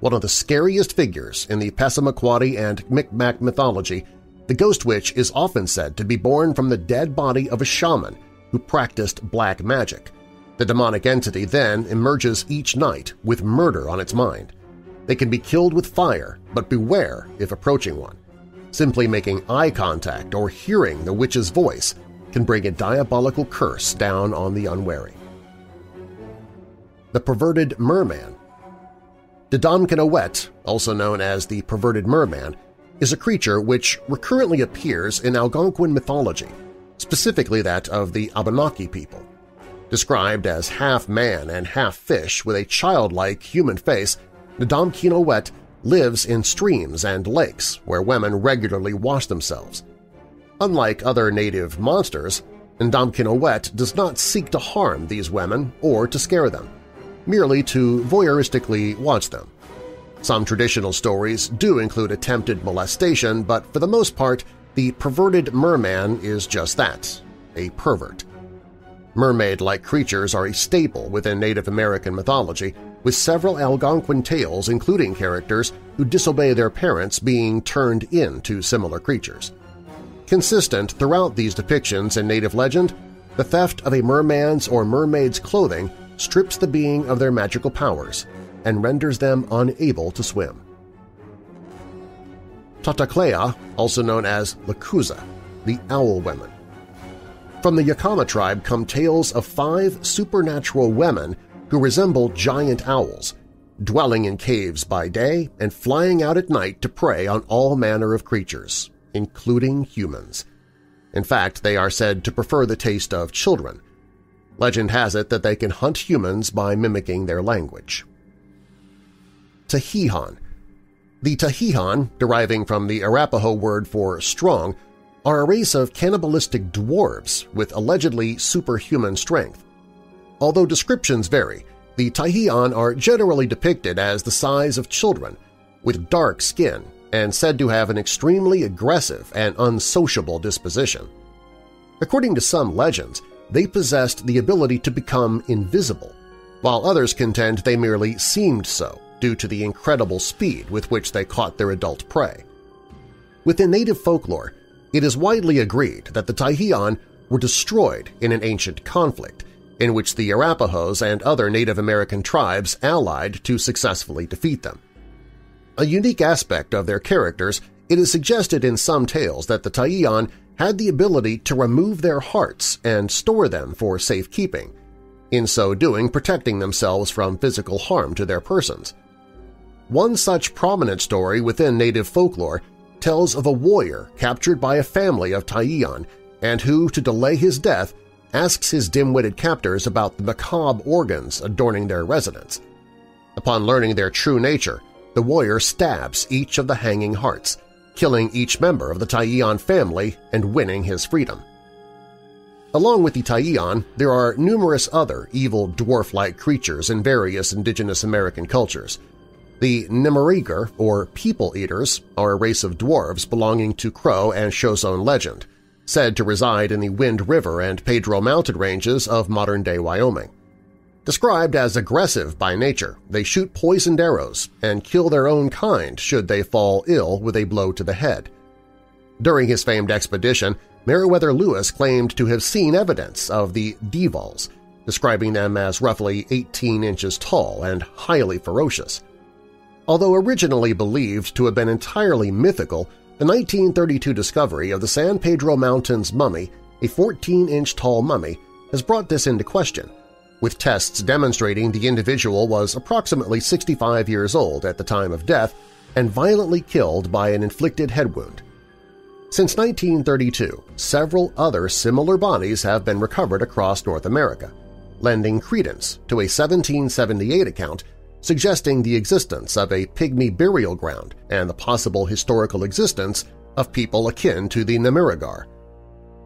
one of the scariest figures in the Passamaquoddy and Micmac mythology, the Ghost Witch is often said to be born from the dead body of a shaman who practiced black magic. The demonic entity then emerges each night with murder on its mind. They can be killed with fire, but beware if approaching one. Simply making eye contact or hearing the witch's voice can bring a diabolical curse down on the unwary. The Perverted Merman Dodonkinowet, also known as the perverted merman, is a creature which recurrently appears in Algonquin mythology, specifically that of the Abenaki people. Described as half man and half fish with a childlike human face, Dodonkinowet lives in streams and lakes where women regularly wash themselves. Unlike other native monsters, Ndomkinowet does not seek to harm these women or to scare them merely to voyeuristically watch them. Some traditional stories do include attempted molestation, but for the most part, the perverted merman is just that, a pervert. Mermaid-like creatures are a staple within Native American mythology, with several Algonquin tales including characters who disobey their parents being turned into similar creatures. Consistent throughout these depictions in Native legend, the theft of a merman's or mermaid's clothing strips the being of their magical powers and renders them unable to swim. Tataklea, also known as Lakuza, the Owl Women. From the Yakama tribe come tales of five supernatural women who resemble giant owls, dwelling in caves by day and flying out at night to prey on all manner of creatures, including humans. In fact, they are said to prefer the taste of children, Legend has it that they can hunt humans by mimicking their language. Tahihan The Tahihan, deriving from the Arapaho word for strong, are a race of cannibalistic dwarves with allegedly superhuman strength. Although descriptions vary, the Tahian are generally depicted as the size of children, with dark skin and said to have an extremely aggressive and unsociable disposition. According to some legends, they possessed the ability to become invisible, while others contend they merely seemed so due to the incredible speed with which they caught their adult prey. Within native folklore, it is widely agreed that the Tahian were destroyed in an ancient conflict in which the Arapahoes and other Native American tribes allied to successfully defeat them. A unique aspect of their characters, it is suggested in some tales that the Tahian had the ability to remove their hearts and store them for safekeeping, in so doing protecting themselves from physical harm to their persons. One such prominent story within native folklore tells of a warrior captured by a family of Taiyuan and who, to delay his death, asks his dim-witted captors about the macabre organs adorning their residence. Upon learning their true nature, the warrior stabs each of the hanging hearts, killing each member of the Taiyuan family and winning his freedom. Along with the Taiyuan, there are numerous other evil dwarf-like creatures in various indigenous American cultures. The Nimerigar, or People Eaters, are a race of dwarves belonging to Crow and Shoshone legend, said to reside in the Wind River and Pedro Mountain ranges of modern-day Wyoming. Described as aggressive by nature, they shoot poisoned arrows and kill their own kind should they fall ill with a blow to the head. During his famed expedition, Meriwether Lewis claimed to have seen evidence of the Devals, describing them as roughly 18 inches tall and highly ferocious. Although originally believed to have been entirely mythical, the 1932 discovery of the San Pedro Mountains mummy, a 14-inch tall mummy, has brought this into question, with tests demonstrating the individual was approximately 65 years old at the time of death and violently killed by an inflicted head wound. Since 1932, several other similar bodies have been recovered across North America, lending credence to a 1778 account suggesting the existence of a pygmy burial ground and the possible historical existence of people akin to the Nimerigar.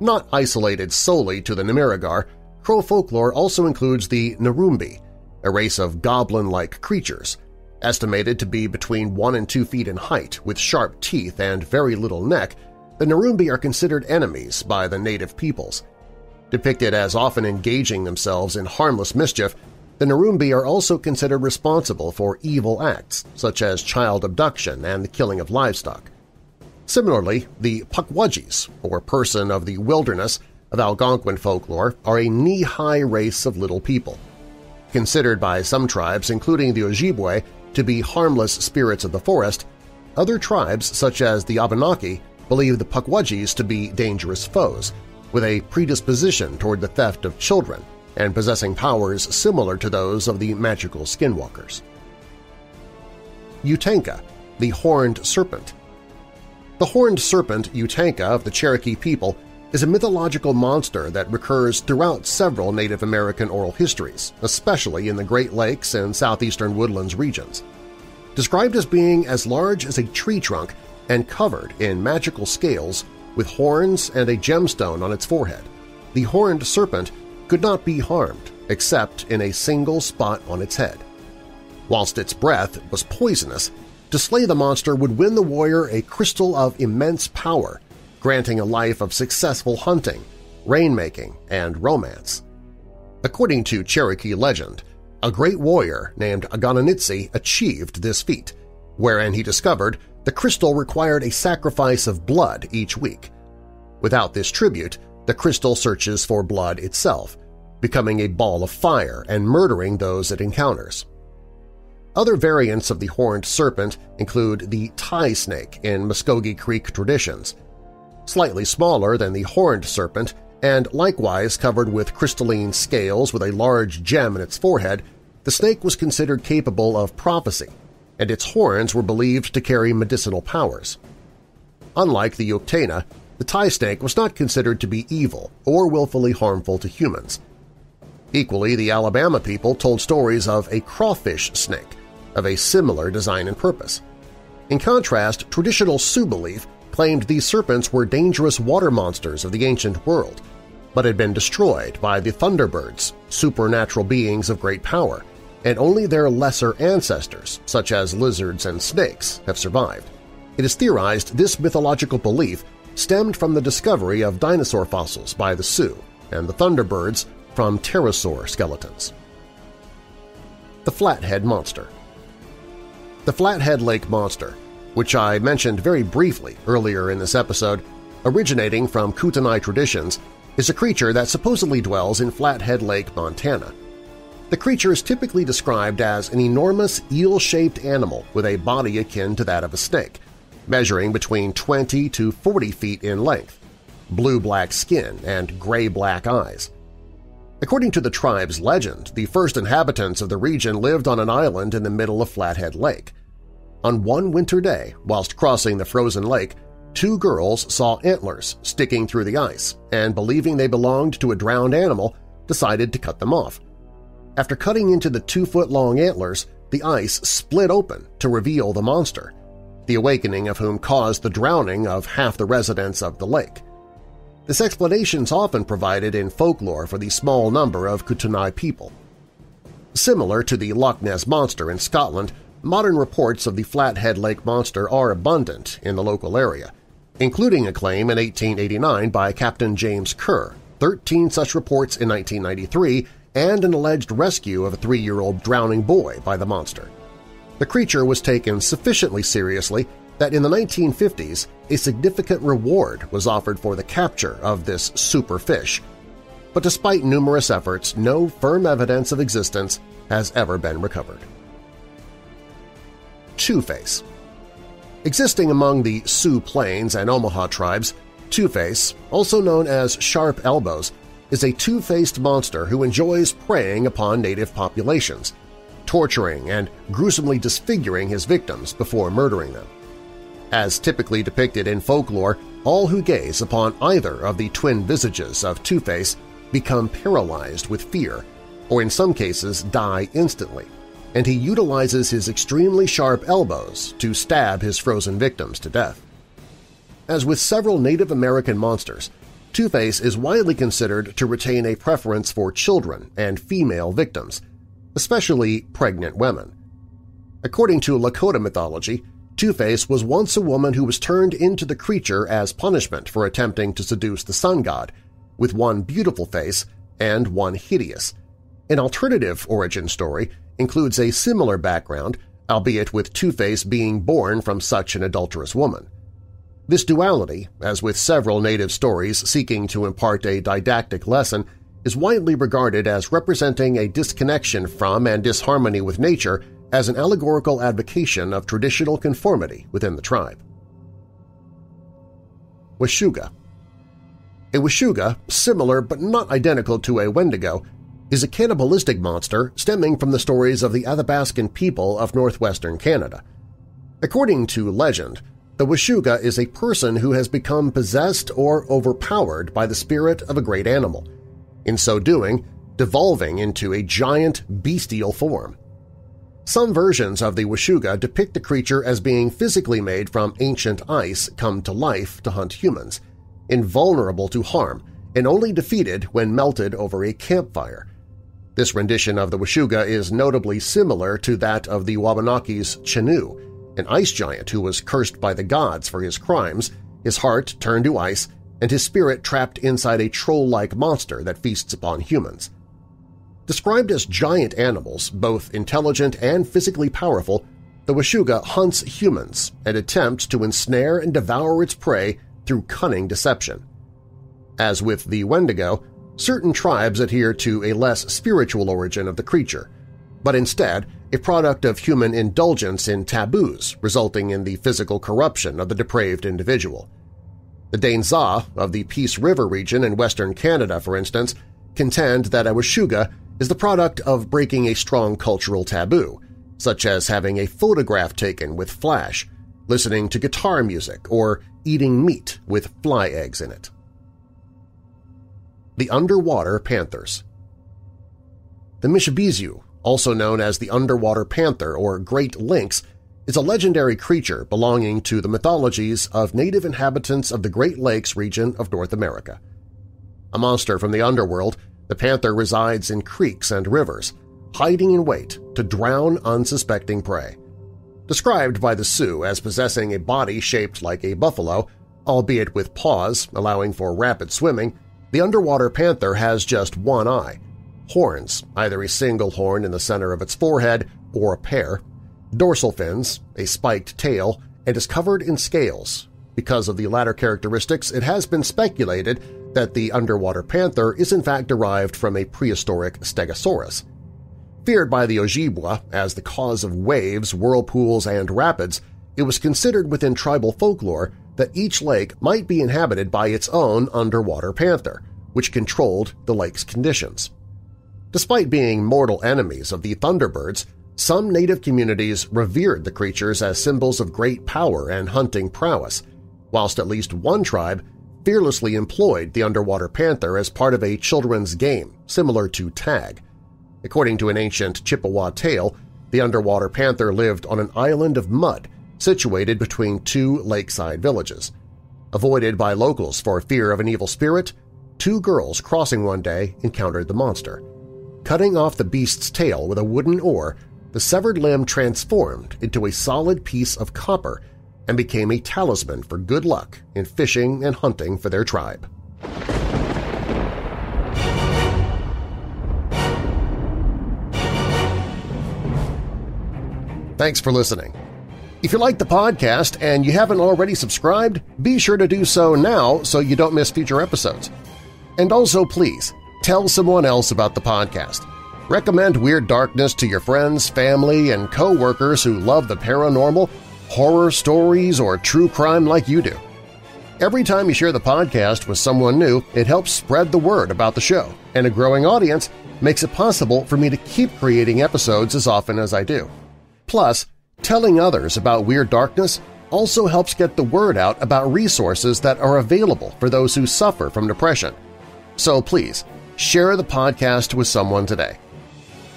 Not isolated solely to the Nimerigar, Crow folklore also includes the Narumbi, a race of goblin-like creatures, estimated to be between 1 and 2 feet in height with sharp teeth and very little neck, the Narumbi are considered enemies by the native peoples. Depicted as often engaging themselves in harmless mischief, the Narumbi are also considered responsible for evil acts such as child abduction and the killing of livestock. Similarly, the Pukwudgies, or person of the wilderness, of Algonquin folklore are a knee-high race of little people. Considered by some tribes, including the Ojibwe, to be harmless spirits of the forest, other tribes, such as the Abenaki, believe the Pukwudgies to be dangerous foes, with a predisposition toward the theft of children and possessing powers similar to those of the magical skinwalkers. Uktena, the Horned Serpent The horned serpent Uktena of the Cherokee people is a mythological monster that recurs throughout several Native American oral histories, especially in the Great Lakes and southeastern woodlands regions. Described as being as large as a tree trunk and covered in magical scales with horns and a gemstone on its forehead, the horned serpent could not be harmed except in a single spot on its head. Whilst its breath was poisonous, to slay the monster would win the warrior a crystal of immense power granting a life of successful hunting, rainmaking, and romance. According to Cherokee legend, a great warrior named Aganunitsi achieved this feat, wherein he discovered the crystal required a sacrifice of blood each week. Without this tribute, the crystal searches for blood itself, becoming a ball of fire and murdering those it encounters. Other variants of the horned serpent include the tie snake in Muskogee Creek traditions, slightly smaller than the horned serpent and likewise covered with crystalline scales with a large gem in its forehead, the snake was considered capable of prophecy, and its horns were believed to carry medicinal powers. Unlike the Uktena, the tie snake was not considered to be evil or willfully harmful to humans. Equally, the Alabama people told stories of a crawfish snake of a similar design and purpose. In contrast, traditional Sioux belief claimed these serpents were dangerous water monsters of the ancient world, but had been destroyed by the Thunderbirds, supernatural beings of great power, and only their lesser ancestors, such as lizards and snakes, have survived. It is theorized this mythological belief stemmed from the discovery of dinosaur fossils by the Sioux and the Thunderbirds from pterosaur skeletons. The Flathead Monster The Flathead Lake Monster which I mentioned very briefly earlier in this episode, originating from Kootenai traditions, is a creature that supposedly dwells in Flathead Lake, Montana. The creature is typically described as an enormous eel-shaped animal with a body akin to that of a snake, measuring between 20 to 40 feet in length, blue-black skin, and gray-black eyes. According to the tribe's legend, the first inhabitants of the region lived on an island in the middle of Flathead Lake. On one winter day, whilst crossing the frozen lake, two girls saw antlers sticking through the ice and, believing they belonged to a drowned animal, decided to cut them off. After cutting into the two-foot-long antlers, the ice split open to reveal the monster, the awakening of whom caused the drowning of half the residents of the lake. This explanation is often provided in folklore for the small number of Kootenai people. Similar to the Loch Ness Monster in Scotland, Modern reports of the Flathead Lake Monster are abundant in the local area, including a claim in 1889 by Captain James Kerr, 13 such reports in 1993, and an alleged rescue of a three-year-old drowning boy by the monster. The creature was taken sufficiently seriously that in the 1950s a significant reward was offered for the capture of this super fish, but despite numerous efforts, no firm evidence of existence has ever been recovered. Two-Face Existing among the Sioux Plains and Omaha tribes, Two-Face, also known as Sharp Elbows, is a two-faced monster who enjoys preying upon native populations, torturing and gruesomely disfiguring his victims before murdering them. As typically depicted in folklore, all who gaze upon either of the twin visages of Two-Face become paralyzed with fear, or in some cases die instantly, and he utilizes his extremely sharp elbows to stab his frozen victims to death. As with several Native American monsters, Two-Face is widely considered to retain a preference for children and female victims, especially pregnant women. According to Lakota mythology, Two-Face was once a woman who was turned into the creature as punishment for attempting to seduce the sun god, with one beautiful face and one hideous. An alternative origin story includes a similar background, albeit with Two-Face being born from such an adulterous woman. This duality, as with several native stories seeking to impart a didactic lesson, is widely regarded as representing a disconnection from and disharmony with nature as an allegorical advocation of traditional conformity within the tribe. Washuga A Washuga, similar but not identical to a Wendigo, is a cannibalistic monster stemming from the stories of the Athabascan people of northwestern Canada. According to legend, the Washuga is a person who has become possessed or overpowered by the spirit of a great animal, in so doing devolving into a giant bestial form. Some versions of the Washuga depict the creature as being physically made from ancient ice come to life to hunt humans, invulnerable to harm and only defeated when melted over a campfire. This rendition of the Washuga is notably similar to that of the Wabanakis' Chenoo, an ice giant who was cursed by the gods for his crimes, his heart turned to ice, and his spirit trapped inside a troll-like monster that feasts upon humans. Described as giant animals, both intelligent and physically powerful, the Washuga hunts humans and attempts to ensnare and devour its prey through cunning deception. As with the Wendigo, certain tribes adhere to a less spiritual origin of the creature, but instead a product of human indulgence in taboos resulting in the physical corruption of the depraved individual. The Dane-zaa of the Peace River region in western Canada, for instance, contend that a Washuga is the product of breaking a strong cultural taboo, such as having a photograph taken with flash, listening to guitar music, or eating meat with fly eggs in it. The Underwater Panthers The Mishipeshu also known as the underwater panther or great lynx, is a legendary creature belonging to the mythologies of native inhabitants of the Great Lakes region of North America. A monster from the underworld, the panther resides in creeks and rivers, hiding in wait to drown unsuspecting prey. Described by the Sioux as possessing a body shaped like a buffalo, albeit with paws allowing for rapid swimming, the underwater panther has just one eye, horns, either a single horn in the center of its forehead or a pair, dorsal fins, a spiked tail, and is covered in scales. Because of the latter characteristics, it has been speculated that the underwater panther is in fact derived from a prehistoric stegosaurus. Feared by the Ojibwa as the cause of waves, whirlpools, and rapids, it was considered within tribal folklore that each lake might be inhabited by its own underwater panther, which controlled the lake's conditions. Despite being mortal enemies of the Thunderbirds, some native communities revered the creatures as symbols of great power and hunting prowess, whilst at least one tribe fearlessly employed the underwater panther as part of a children's game similar to tag. According to an ancient Chippewa tale, the underwater panther lived on an island of mud situated between two lakeside villages. Avoided by locals for fear of an evil spirit, two girls crossing one day encountered the monster. Cutting off the beast's tail with a wooden oar, the severed limb transformed into a solid piece of copper and became a talisman for good luck in fishing and hunting for their tribe. Thanks for listening. If you like the podcast and you haven't already subscribed, be sure to do so now so you don't miss future episodes. And also, please, tell someone else about the podcast. Recommend Weird Darkness to your friends, family, and co-workers who love the paranormal, horror stories, or true crime like you do. Every time you share the podcast with someone new, it helps spread the word about the show, and a growing audience makes it possible for me to keep creating episodes as often as I do. Plus, Telling others about Weird Darkness also helps get the word out about resources that are available for those who suffer from depression. So please, share the podcast with someone today.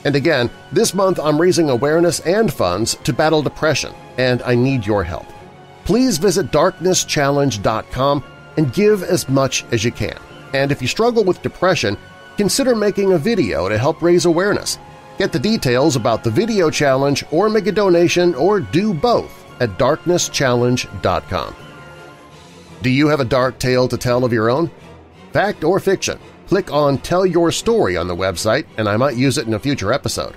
And again, this month I'm raising awareness and funds to battle depression, and I need your help. Please visit darknesschallenge.com and give as much as you can. And if you struggle with depression, consider making a video to help raise awareness. Get the details about the video challenge or make a donation or do both at darknesschallenge.com. Do you have a dark tale to tell of your own? Fact or fiction? Click on Tell Your Story on the website and I might use it in a future episode.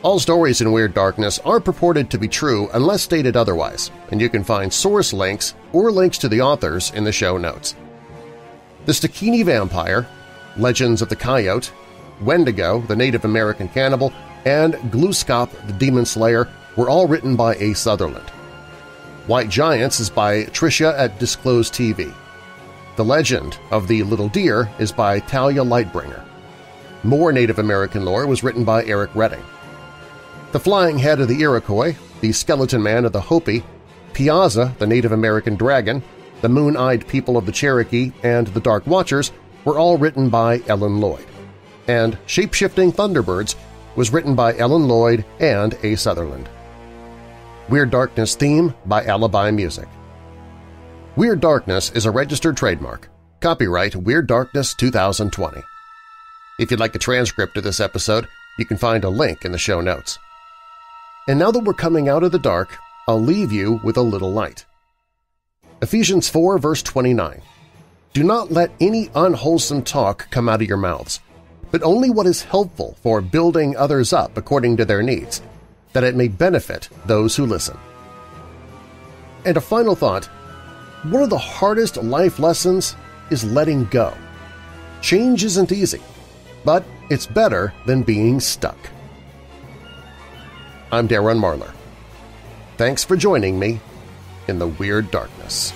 All stories in Weird Darkness are purported to be true unless stated otherwise, and you can find source links or links to the authors in the show notes. The Stikini Vampire, Legends of the Coyote, Wendigo, the Native American cannibal, and Gluskâp, the Demon Slayer, were all written by A. Sutherland. White Giants is by Tricia at Disclosed TV. The Legend of the Little Deer is by Talia Lightbringer. More Native American lore was written by Eric Redding. The Flying Head of the Iroquois, the Skeleton Man of the Hopi, Piasa, the Native American Dragon, the Moon-Eyed People of the Cherokee, and the Dark Watchers were all written by Ellen Lloyd and Shapeshifting Thunderbirds was written by Ellen Lloyd and A. Sutherland. Weird Darkness theme by Alibi Music. Weird Darkness is a registered trademark. Copyright Weird Darkness 2020. If you'd like a transcript of this episode, you can find a link in the show notes. And now that we're coming out of the dark, I'll leave you with a little light. Ephesians 4 verse 29. Do not let any unwholesome talk come out of your mouths, but only what is helpful for building others up according to their needs, that it may benefit those who listen. And a final thought, one of the hardest life lessons is letting go. Change isn't easy, but it's better than being stuck. I'm Darren Marlar. Thanks for joining me in the Weird Darkness.